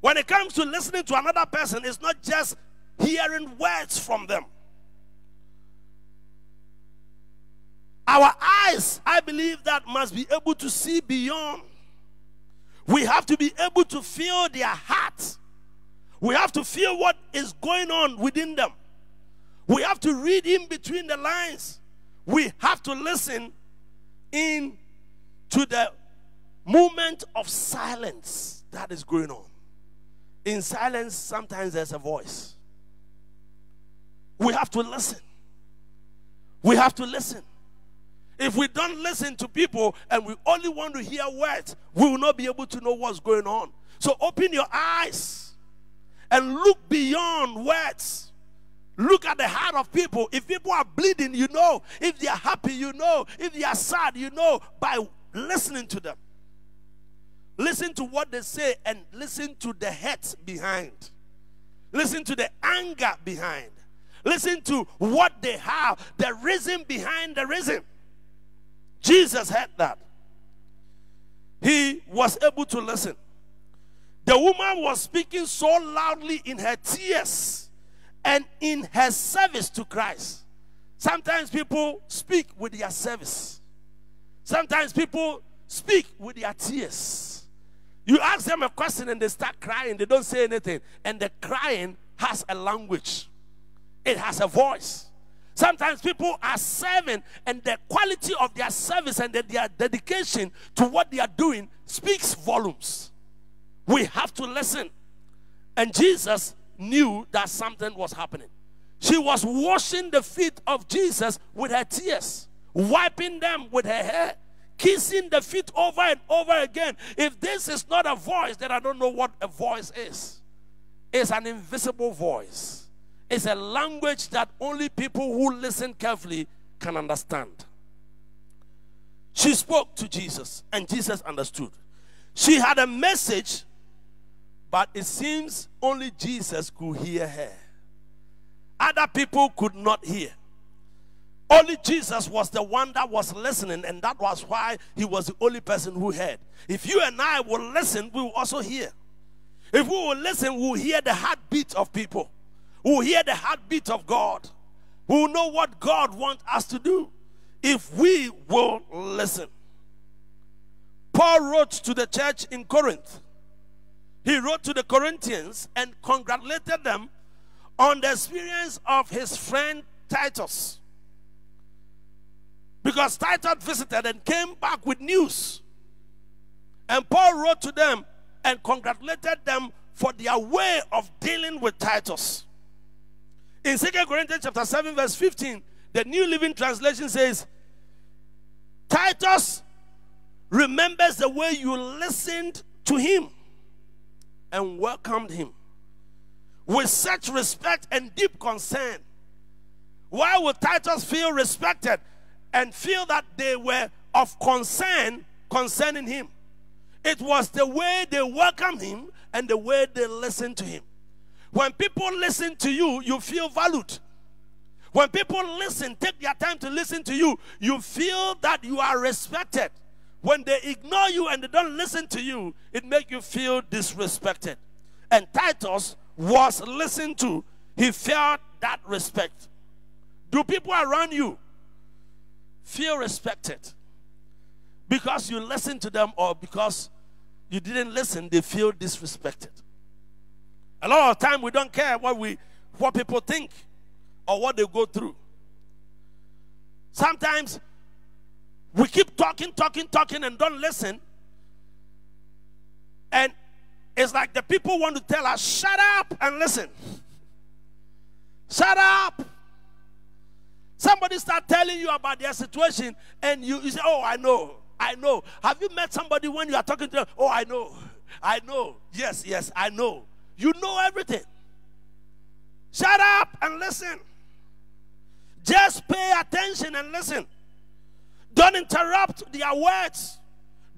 When it comes to listening to another person, it's not just hearing words from them. Our eyes, I believe, that must be able to see beyond. We have to be able to feel their heart. We have to feel what is going on within them. We have to read in between the lines. We have to listen in to the moment of silence that is going on. In silence, sometimes there's a voice. We have to listen. We have to listen. If we don't listen to people and we only want to hear words, we will not be able to know what's going on. So open your eyes and look beyond words. Look at the heart of people. If people are bleeding, you know. If they are happy, you know. If they are sad, you know by listening to them. Listen to what they say and listen to the hurt behind. Listen to the anger behind. Listen to what they have, the reason behind the reason. Jesus had that. He was able to listen. The woman was speaking so loudly in her tears and in her service to Christ. Sometimes people speak with their service. Sometimes people speak with their tears. You ask them a question and they start crying, they don't say anything. And the crying has a language, it has a voice. Sometimes people are serving, and the quality of their service and their dedication to what they are doing speaks volumes. We have to listen. And Jesus knew that something was happening. She was washing the feet of Jesus with her tears, wiping them with her hair kissing the feet over and over again. If this is not a voice, then I don't know what a voice is. It's an invisible voice, it's a language that only people who listen carefully can understand. She spoke to Jesus, and Jesus understood. She had a message, but it seems only Jesus could hear her. Other people could not hear. Only Jesus was the one that was listening, and that was why he was the only person who heard. If you and I will listen, we will also hear. If we will listen, we will hear the heartbeat of people, we will hear the heartbeat of God. We will know what God wants us to do if we will listen. Paul wrote to the church in Corinth. He wrote to the Corinthians and congratulated them on the experience of his friend Titus. Because Titus visited and came back with news. And Paul wrote to them and congratulated them for their way of dealing with Titus. In 2 Corinthians chapter 7, verse 15, the New Living Translation says, Titus remembers the way you listened to him and welcomed him with such respect and deep concern. Why would Titus feel respected and feel that they were of concern concerning him? It was the way they welcomed him and the way they listened to him. When people listen to you, you feel valued. When people listen, take their time to listen to you, you feel that you are respected. When they ignore you and they don't listen to you, it makes you feel disrespected. And Titus was listened to, he felt that respect. Do people around you feel respected because you listen to them or because you didn't listen, they feel disrespected. A lot of time we don't care what we what people think or what they go through. Sometimes we keep talking, talking, talking, and don't listen. And it's like the people want to tell us, shut up and listen. Shut up. Somebody start telling you about their situation, and you, you say, Oh, I know. I know. Have you met somebody when you are talking to them? Oh, I know. I know. Yes, yes, I know. You know everything. Shut up and listen. Just pay attention and listen. Don't interrupt their words.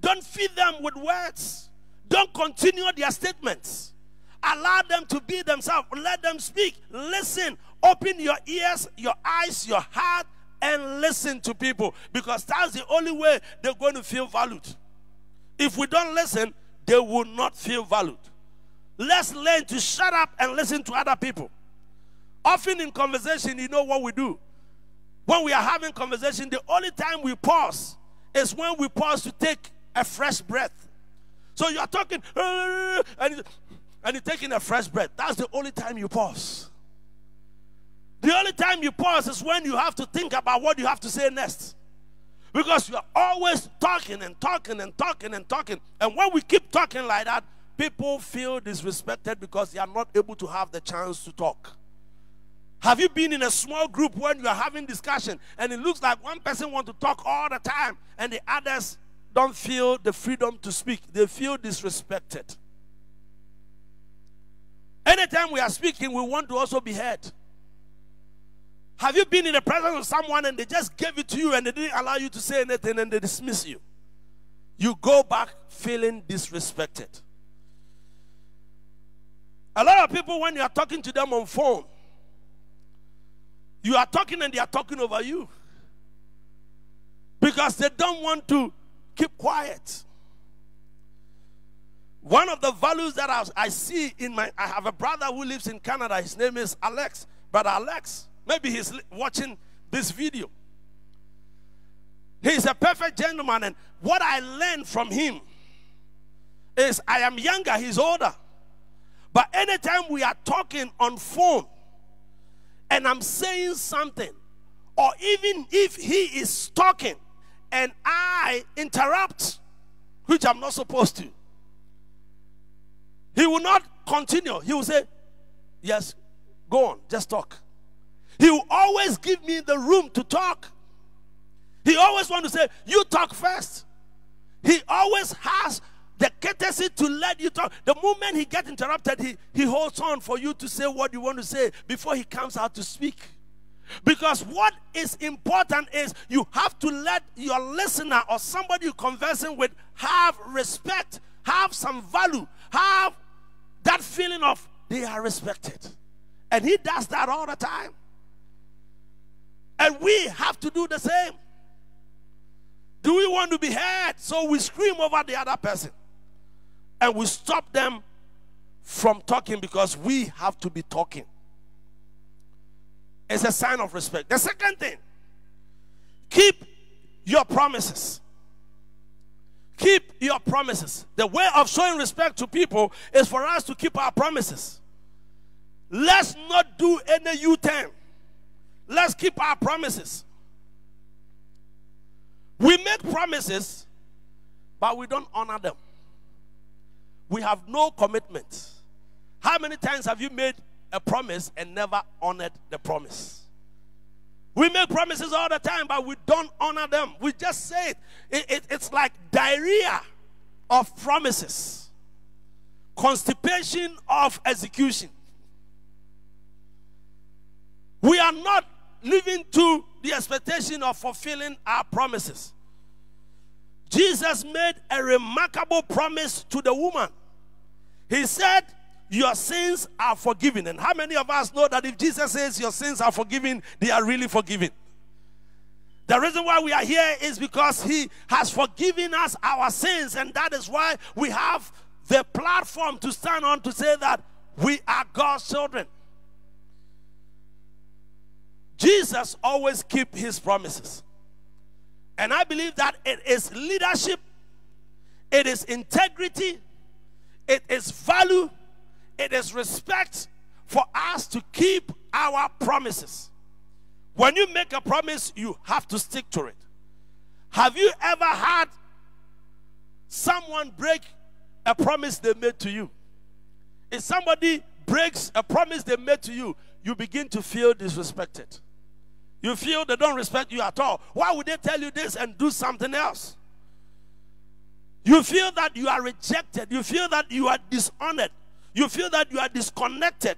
Don't feed them with words. Don't continue their statements. Allow them to be themselves. Let them speak. Listen. Open your ears, your eyes, your heart, and listen to people because that's the only way they're going to feel valued. If we don't listen, they will not feel valued. Let's learn to shut up and listen to other people. Often in conversation, you know what we do? When we are having conversation, the only time we pause is when we pause to take a fresh breath. So uh, you are talking and, and you're taking a fresh breath. That's the only time you pause. The only time you pause is when you have to think about what you have to say next. Because you are always talking and talking and talking and talking. And when we keep talking like that, people feel disrespected because they are not able to have the chance to talk. Have you been in a small group when you are having discussion and it looks like one person wants to talk all the time and the others don't feel the freedom to speak? They feel disrespected. Anytime we are speaking, we want to also be heard. Have you been in the presence of someone and they just gave it to you and they didn't allow you to say anything and they dismiss you? You go back feeling disrespected. A lot of people, when you are talking to them on phone, you are talking and they are talking over you because they don't want to keep quiet. One of the values that I, I see in my, I have a brother who lives in Canada. His name is Alex. Brother Alex, Maybe he's watching this video. He's a perfect gentleman, and what I learned from him is I am younger, he's older. But anytime we are talking on phone and I'm saying something, or even if he is talking and I interrupt, which I'm not supposed to, he will not continue. He will say, Yes, go on, just talk. He will always give me the room to talk. He always want to say, You talk first. He always has the courtesy to let you talk. The moment he gets interrupted, he, he holds on for you to say what you want to say before he comes out to speak. Because what is important is you have to let your listener or somebody you're conversing with have respect, have some value, have that feeling of they are respected. And he does that all the time. And we have to do the same. Do we want to be heard? So we scream over the other person. And we stop them from talking because we have to be talking. It's a sign of respect. The second thing, keep your promises. Keep your promises. The way of showing respect to people is for us to keep our promises. Let's not do any U turn. Let's keep our promises. We make promises, but we don't honor them. We have no commitment. How many times have you made a promise and never honored the promise? We make promises all the time, but we don't honor them. We just say it. it, it it's like diarrhea of promises, constipation of execution. We are not living to the expectation of fulfilling our promises. Jesus made a remarkable promise to the woman. He said, Your sins are forgiven. And how many of us know that if Jesus says your sins are forgiven, they are really forgiven? The reason why we are here is because He has forgiven us our sins, and that is why we have the platform to stand on to say that we are God's children. Jesus always keep his promises. And I believe that it is leadership, it is integrity, it is value, it is respect for us to keep our promises. When you make a promise, you have to stick to it. Have you ever had someone break a promise they made to you? If somebody breaks a promise they made to you, you begin to feel disrespected. You feel they don't respect you at all. Why would they tell you this and do something else? You feel that you are rejected. You feel that you are dishonored. You feel that you are disconnected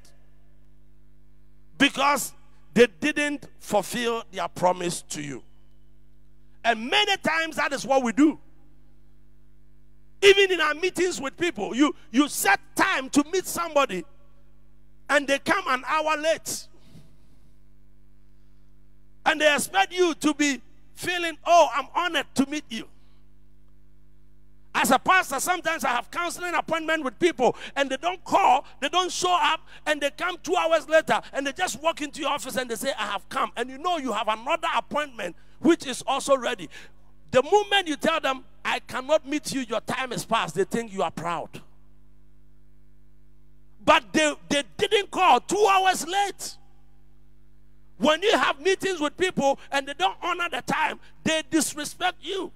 because they didn't fulfill their promise to you. And many times that is what we do. Even in our meetings with people, you, you set time to meet somebody and they come an hour late. And they expect you to be feeling, oh, I'm honored to meet you. As a pastor, sometimes I have counseling appointment with people and they don't call, they don't show up, and they come two hours later and they just walk into your office and they say, I have come. And you know you have another appointment which is also ready. The moment you tell them, I cannot meet you, your time is past, they think you are proud. But they, they didn't call two hours late. When you have meetings with people and they don't honor the time, they disrespect you.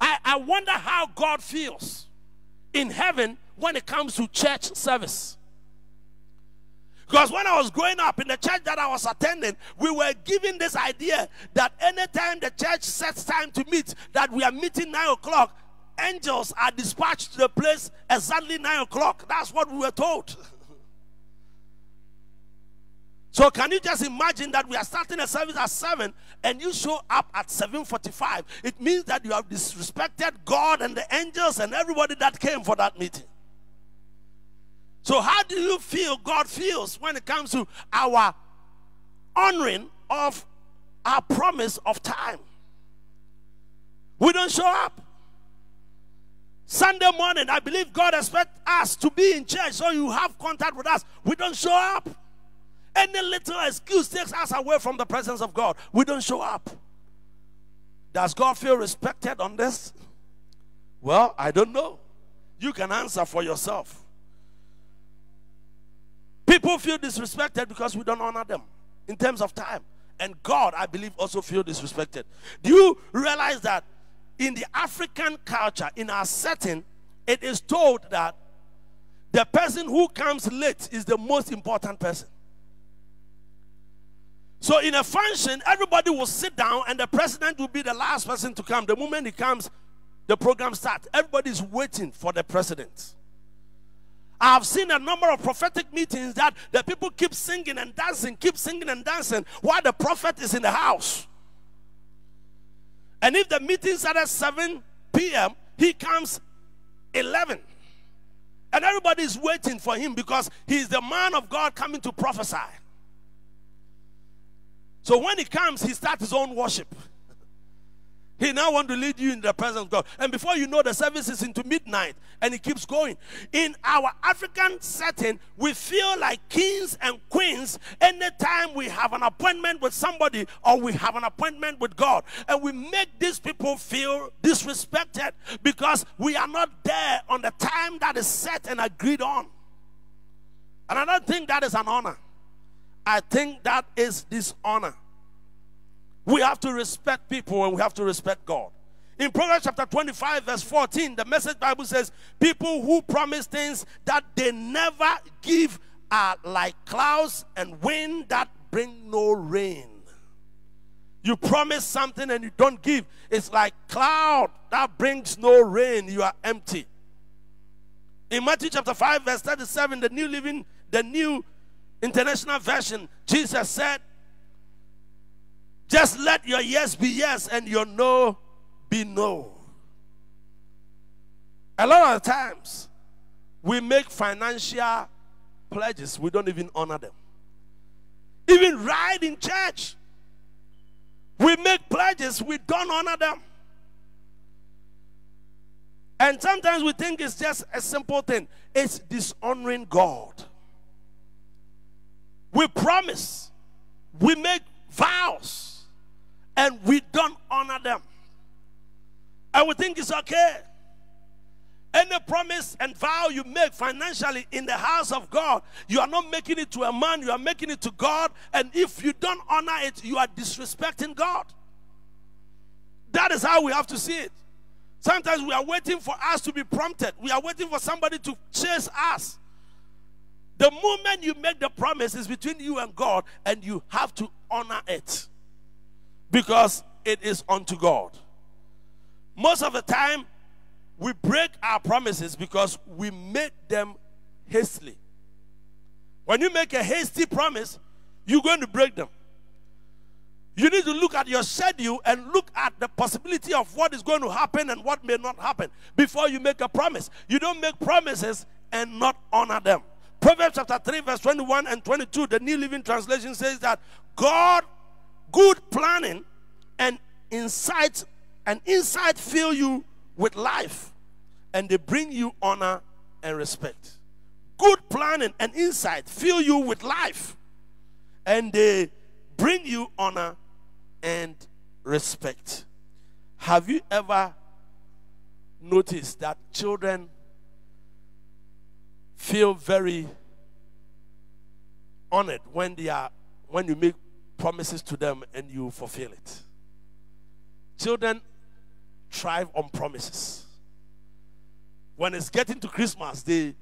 I, I wonder how God feels in heaven when it comes to church service. Because when I was growing up in the church that I was attending, we were given this idea that anytime the church sets time to meet, that we are meeting nine o'clock, angels are dispatched to the place exactly nine o'clock. That's what we were told. So can you just imagine that we are starting a service at 7 and you show up at 7:45? It means that you have disrespected God and the angels and everybody that came for that meeting. So how do you feel God feels when it comes to our honoring of our promise of time? We don't show up. Sunday morning, I believe God expects us to be in church so you have contact with us. We don't show up. Any little excuse takes us away from the presence of God. We don't show up. Does God feel respected on this? Well, I don't know. You can answer for yourself. People feel disrespected because we don't honor them in terms of time. And God, I believe, also feel disrespected. Do you realize that in the African culture, in our setting, it is told that the person who comes late is the most important person. So, in a function, everybody will sit down and the president will be the last person to come. The moment he comes, the program starts. Everybody is waiting for the president. I have seen a number of prophetic meetings that the people keep singing and dancing, keep singing and dancing while the prophet is in the house. And if the meeting starts at 7 p.m., he comes 11. And everybody is waiting for him because he is the man of God coming to prophesy. So when he comes, he starts his own worship. He now want to lead you in the presence of God. And before you know, the service is into midnight and it keeps going. In our African setting, we feel like kings and queens anytime we have an appointment with somebody or we have an appointment with God. And we make these people feel disrespected because we are not there on the time that is set and agreed on. And I don't think that is an honor. I think that is dishonor. We have to respect people and we have to respect God. In Proverbs chapter 25, verse 14, the message Bible says, People who promise things that they never give are like clouds and wind that bring no rain. You promise something and you don't give. It's like cloud that brings no rain. You are empty. In Matthew chapter 5, verse 37, the New Living, the New International Version, Jesus said, just let your yes be yes and your no be no. A lot of times, we make financial pledges, we don't even honor them. Even right in church, we make pledges, we don't honor them. And sometimes we think it's just a simple thing, it's dishonoring God. We promise, we make vows and we don't honor them. I would think it's okay. Any promise and vow you make financially in the house of God, you are not making it to a man, you are making it to God. And if you don't honor it, you are disrespecting God. That is how we have to see it. Sometimes we are waiting for us to be prompted, we are waiting for somebody to chase us. The moment you make the promise is between you and God, and you have to honor it because it is unto God. Most of the time, we break our promises because we make them hastily. When you make a hasty promise, you're going to break them. You need to look at your schedule and look at the possibility of what is going to happen and what may not happen before you make a promise. You don't make promises and not honor them. Proverbs chapter 3, verse 21 and 22, the New Living Translation says that God good planning and insight and insight fill you with life and they bring you honor and respect. Good planning and insight fill you with life and they bring you honor and respect. Have you ever noticed that children feel very honored when they are when you make promises to them and you fulfill it. Children thrive on promises. When it's getting to Christmas, they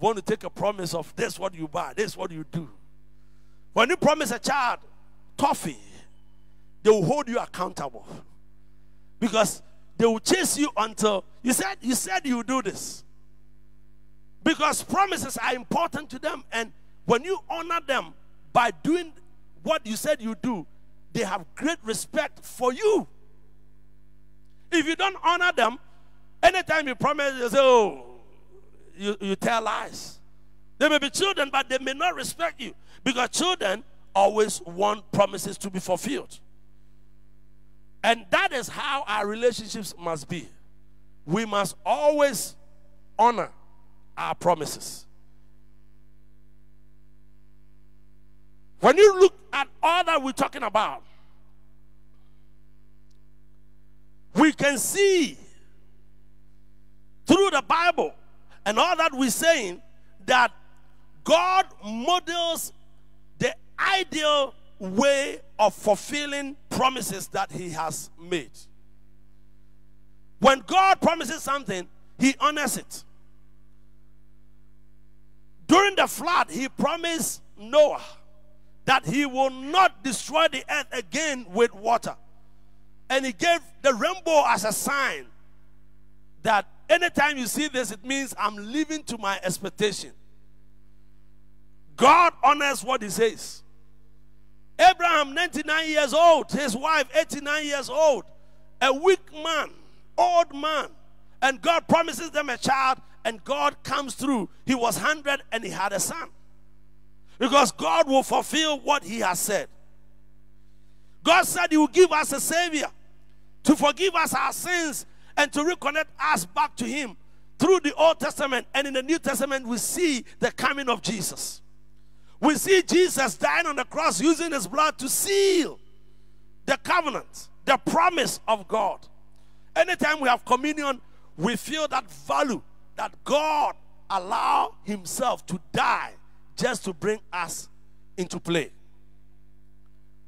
want to take a promise of this what you buy, this what you do. When you promise a child toffee, they will hold you accountable. Because they will chase you until you said you said you do this. Because promises are important to them, and when you honor them by doing what you said you do, they have great respect for you. If you don't honor them, anytime you promise, you say, oh, you, you tell lies. They may be children, but they may not respect you because children always want promises to be fulfilled. And that is how our relationships must be. We must always honor our promises. When you look at all that we're talking about, we can see through the Bible and all that we're saying that God models the ideal way of fulfilling promises that He has made. When God promises something, He honors it. During the flood, He promised Noah that he will not destroy the earth again with water. And he gave the rainbow as a sign that anytime you see this, it means I'm living to my expectation. God honors what he says. Abraham, 99 years old, his wife, 89 years old, a weak man, old man, and God promises them a child, and God comes through. He was 100 and he had a son. Because God will fulfill what He has said. God said He will give us a Savior to forgive us our sins and to reconnect us back to Him through the Old Testament. And in the New Testament, we see the coming of Jesus. We see Jesus dying on the cross using His blood to seal the covenant, the promise of God. Anytime we have communion, we feel that value that God allowed Himself to die just to bring us into play.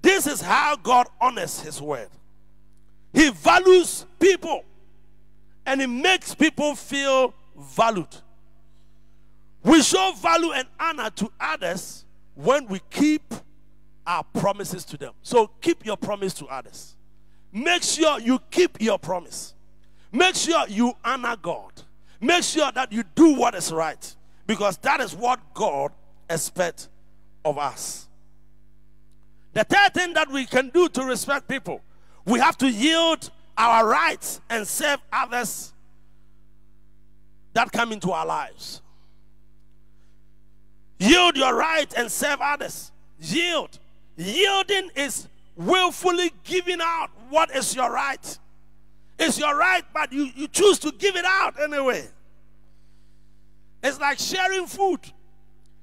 This is how God honors His word. He values people and He makes people feel valued. We show value and honor to others when we keep our promises to them. So keep your promise to others. Make sure you keep your promise. Make sure you honor God. Make sure that you do what is right because that is what God expects of us. The third thing that we can do to respect people, we have to yield our rights and serve others that come into our lives. Yield your right and serve others. Yield. Yielding is willfully giving out what is your right. It's your right, but you, you choose to give it out anyway. It's like sharing food,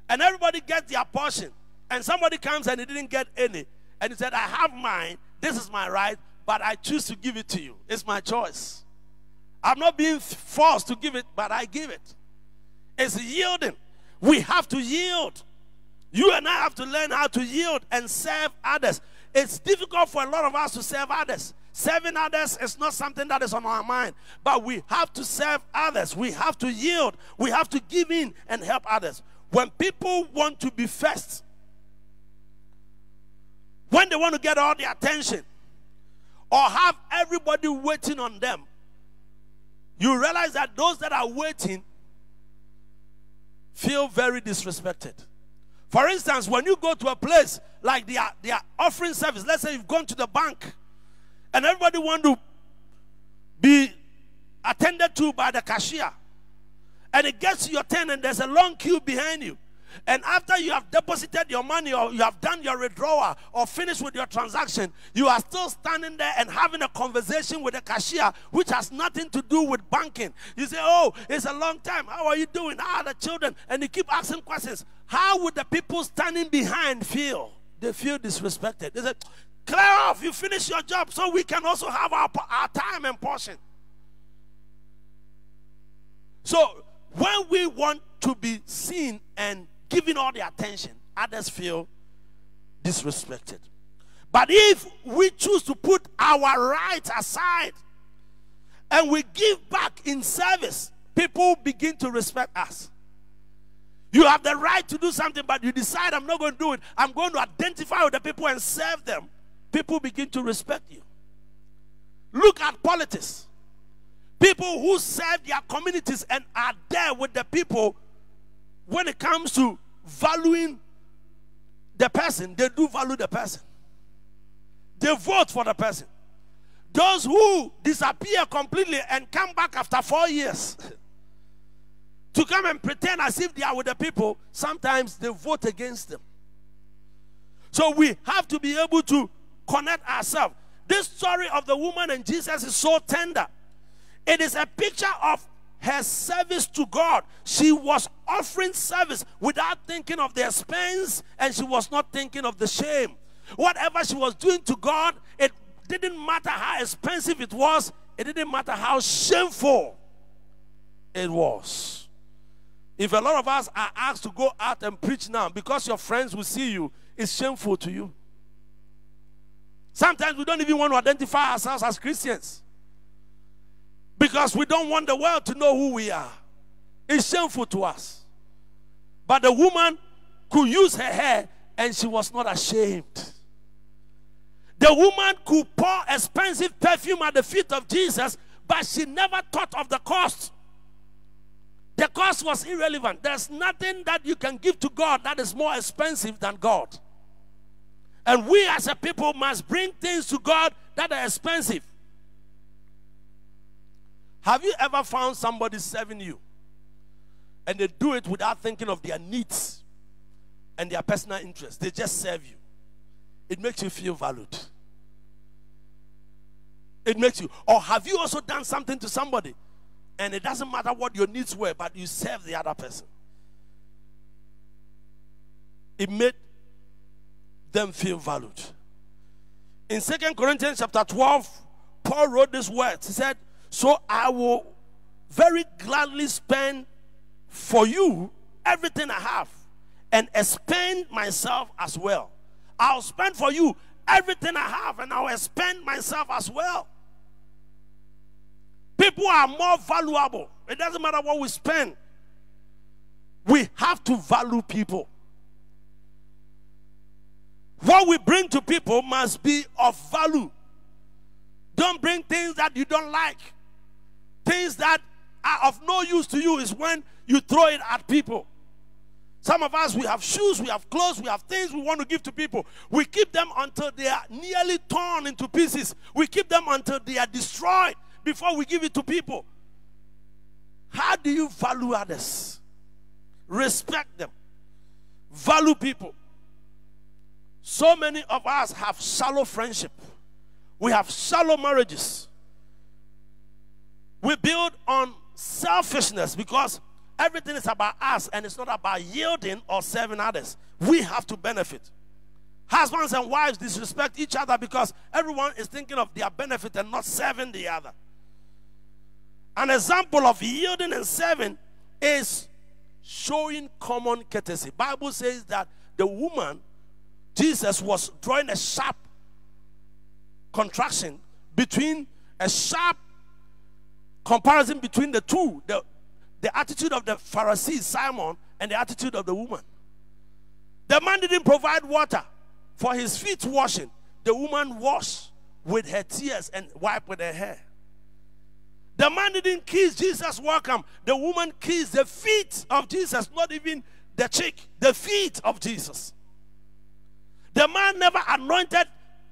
and everybody gets their portion, and somebody comes and he didn't get any, and he said, I have mine, this is my right, but I choose to give it to you. It's my choice. I'm not being forced to give it, but I give it. It's yielding. We have to yield. You and I have to learn how to yield and serve others. It's difficult for a lot of us to serve others. Serving others is not something that is on our mind, but we have to serve others. We have to yield. We have to give in and help others. When people want to be first, when they want to get all the attention, or have everybody waiting on them, you realize that those that are waiting feel very disrespected. For instance, when you go to a place like they are, they are offering service, let's say you've gone to the bank and everybody want to be attended to by the cashier. And it gets to your turn and there's a long queue behind you. And after you have deposited your money or you have done your withdrawal or finished with your transaction, you are still standing there and having a conversation with the cashier, which has nothing to do with banking. You say, Oh, it's a long time. How are you doing? How are the children? And you keep asking questions. How would the people standing behind feel? They feel disrespected. They say, Clear off, you finish your job so we can also have our, our time and portion. So, when we want to be seen and given all the attention, others feel disrespected. But if we choose to put our rights aside and we give back in service, people begin to respect us. You have the right to do something, but you decide, I'm not going to do it. I'm going to identify with the people and serve them. People begin to respect you. Look at politics. People who serve their communities and are there with the people when it comes to valuing the person, they do value the person. They vote for the person. Those who disappear completely and come back after four years to come and pretend as if they are with the people, sometimes they vote against them. So we have to be able to connect ourselves. This story of the woman and Jesus is so tender. It is a picture of her service to God. She was offering service without thinking of the expense and she was not thinking of the shame. Whatever she was doing to God, it didn't matter how expensive it was, it didn't matter how shameful it was. If a lot of us are asked to go out and preach now because your friends will see you, it's shameful to you. Sometimes we don't even want to identify ourselves as Christians because we don't want the world to know who we are. It's shameful to us. But the woman could use her hair and she was not ashamed. The woman could pour expensive perfume at the feet of Jesus, but she never thought of the cost. The cost was irrelevant. There's nothing that you can give to God that is more expensive than God. And we as a people must bring things to God that are expensive. Have you ever found somebody serving you and they do it without thinking of their needs and their personal interests? They just serve you. It makes you feel valued. It makes you. Or have you also done something to somebody? And it doesn't matter what your needs were, but you serve the other person. It made them feel valued. In Second Corinthians chapter 12, Paul wrote these words. He said, So I will very gladly spend for you everything I have and expend myself as well. I'll spend for you everything I have and I'll expend myself as well. People are more valuable. It doesn't matter what we spend. We have to value people. What we bring to people must be of value. Don't bring things that you don't like. Things that are of no use to you is when you throw it at people. Some of us, we have shoes, we have clothes, we have things we want to give to people. We keep them until they are nearly torn into pieces. We keep them until they are destroyed before we give it to people. How do you value others? Respect them, value people. So many of us have shallow friendship. We have shallow marriages. We build on selfishness because everything is about us and it's not about yielding or serving others. We have to benefit. Husbands and wives disrespect each other because everyone is thinking of their benefit and not serving the other. An example of yielding and serving is showing common courtesy. Bible says that the woman, Jesus was drawing a sharp contraction between a sharp comparison between the two, the, the attitude of the Pharisee, Simon, and the attitude of the woman. The man didn't provide water for his feet washing. The woman washed with her tears and wiped with her hair. The man didn't kiss Jesus' welcome. The woman kissed the feet of Jesus, not even the cheek, the feet of Jesus. The man never anointed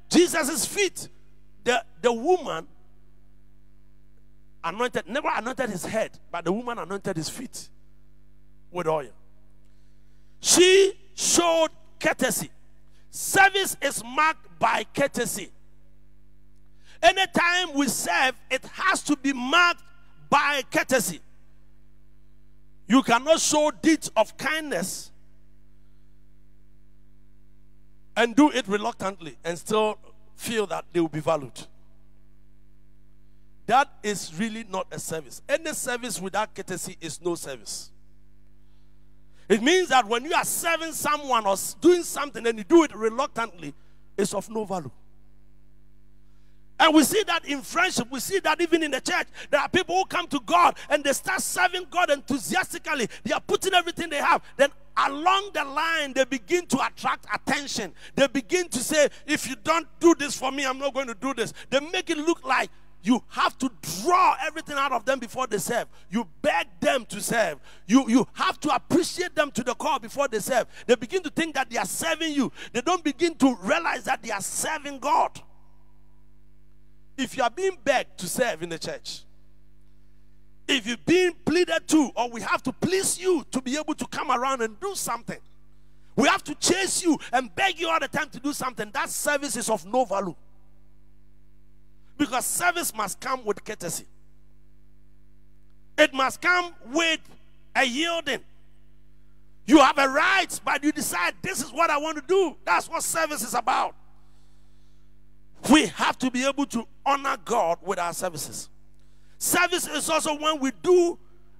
Jesus' feet. The, the woman anointed, never anointed his head, but the woman anointed his feet with oil. She showed courtesy. Service is marked by courtesy. Anytime we serve, it has to be marked by courtesy. You cannot show deeds of kindness and do it reluctantly and still feel that they will be valued. That is really not a service. Any service without courtesy is no service. It means that when you are serving someone or doing something and you do it reluctantly, it's of no value. And we see that in friendship. We see that even in the church. There are people who come to God and they start serving God enthusiastically. They are putting everything they have. Then along the line, they begin to attract attention. They begin to say, if you don't do this for me, I'm not going to do this. They make it look like you have to draw everything out of them before they serve. You beg them to serve. You, you have to appreciate them to the core before they serve. They begin to think that they are serving you. They don't begin to realize that they are serving God if you are being begged to serve in the church, if you've been pleaded to, or we have to please you to be able to come around and do something, we have to chase you and beg you all the time to do something, that service is of no value. Because service must come with courtesy, it must come with a yielding. You have a right, but you decide this is what I want to do. That's what service is about. We have to be able to honor God with our services. Service is also when we do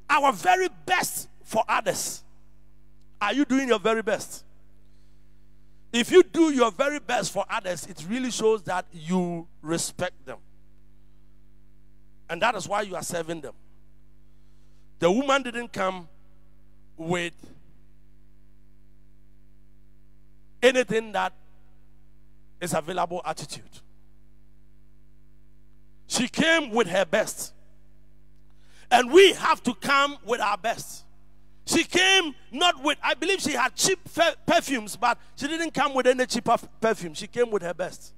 our very best for others. Are you doing your very best? If you do your very best for others, it really shows that you respect them. And that is why you are serving them. The woman didn't come with anything that is available attitude. She came with her best. And we have to come with our best. She came not with, I believe she had cheap perfumes, but she didn't come with any cheap perfume. She came with her best.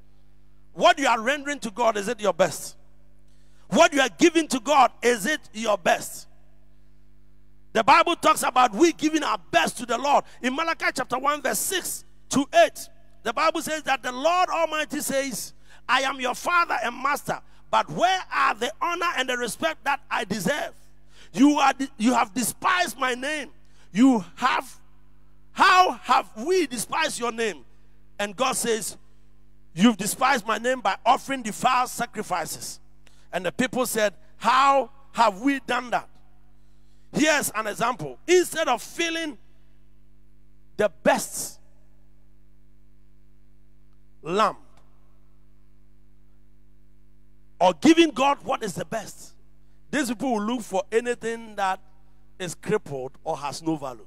What you are rendering to God, is it your best? What you are giving to God, is it your best? The Bible talks about we giving our best to the Lord. In Malachi chapter 1, verse 6 to 8, the Bible says that the Lord Almighty says, I am your father and master. But where are the honor and the respect that I deserve? You are you have despised my name. You have how have we despised your name? And God says, You've despised my name by offering defiled sacrifices. And the people said, How have we done that? Here's an example. Instead of feeling the best lamb or giving God what is the best, these people will look for anything that is crippled or has no value.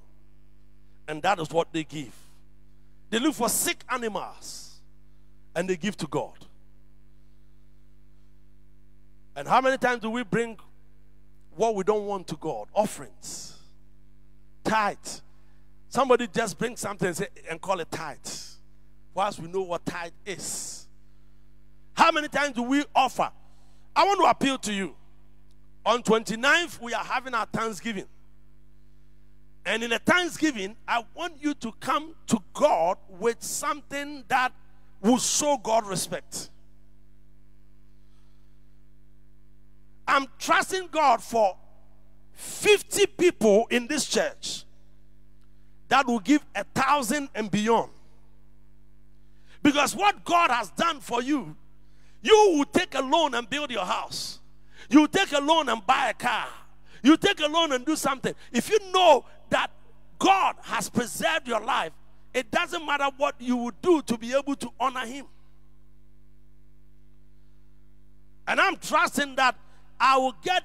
And that is what they give. They look for sick animals and they give to God. And how many times do we bring what we don't want to God? Offerings, tithe. Somebody just bring something and, say, and call it tithe, whilst we know what tithe is. How many times do we offer? I want to appeal to you. On 29th, we are having our Thanksgiving. And in the Thanksgiving, I want you to come to God with something that will show God respect. I'm trusting God for 50 people in this church that will give a thousand and beyond. Because what God has done for you, you will take a loan and build your house. You take a loan and buy a car. You take a loan and do something. If you know that God has preserved your life, it doesn't matter what you would do to be able to honor Him. And I'm trusting that I will get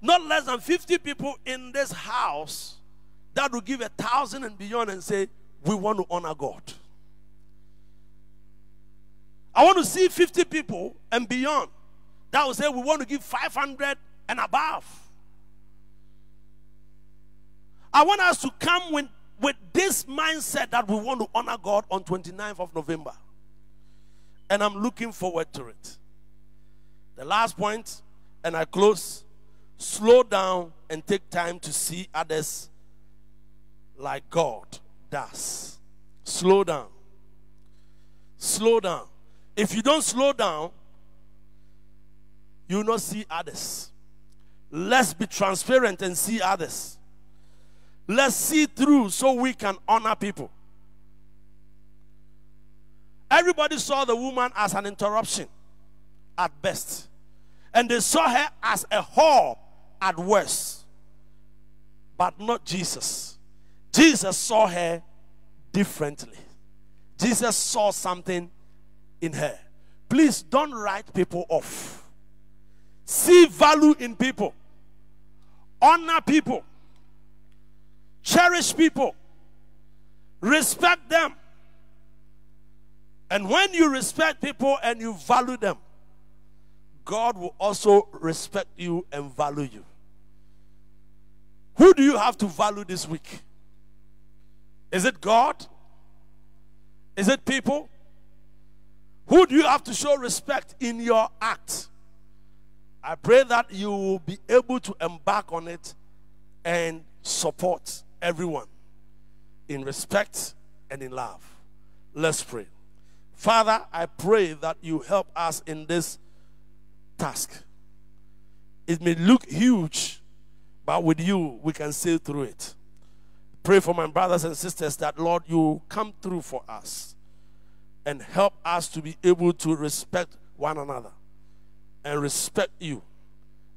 not less than 50 people in this house that will give a thousand and beyond and say, We want to honor God. I want to see 50 people and beyond that will say, We want to give 500 and above. I want us to come with, with this mindset that we want to honor God on 29th of November. And I'm looking forward to it. The last point, and I close slow down and take time to see others like God does. Slow down. Slow down. If you don't slow down, you will not see others. Let's be transparent and see others. Let's see through so we can honor people. Everybody saw the woman as an interruption at best, and they saw her as a whore at worst, but not Jesus. Jesus saw her differently. Jesus saw something in her. Please don't write people off. See value in people, honor people. Cherish people. Respect them. And when you respect people and you value them, God will also respect you and value you. Who do you have to value this week? Is it God? Is it people? Who do you have to show respect in your act? I pray that you will be able to embark on it and support everyone in respect and in love. Let's pray. Father, I pray that you help us in this task. It may look huge, but with you, we can sail through it. Pray for my brothers and sisters that, Lord, you come through for us and help us to be able to respect one another and respect you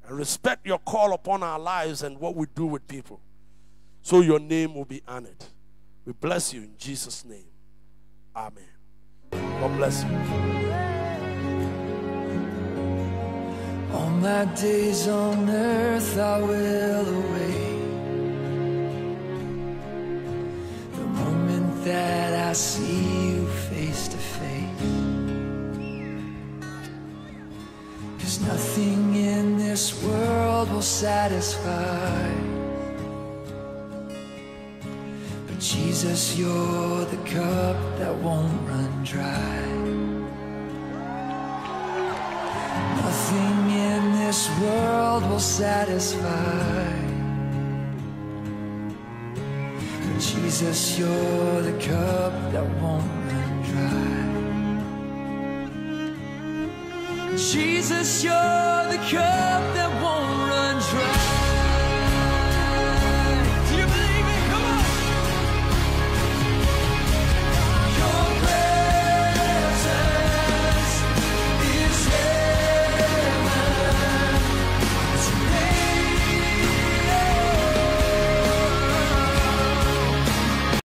and respect your call upon our lives and what we do with people so your name will be honored. We bless you in Jesus' name. Amen. God bless you. All my days on earth I will the moment that I see you face to face. Cause nothing in this world will satisfy. But Jesus, you're the cup that won't run dry. Nothing in this world will satisfy. But Jesus, you're the cup that won't run dry. Jesus, you're the cup that won't run dry.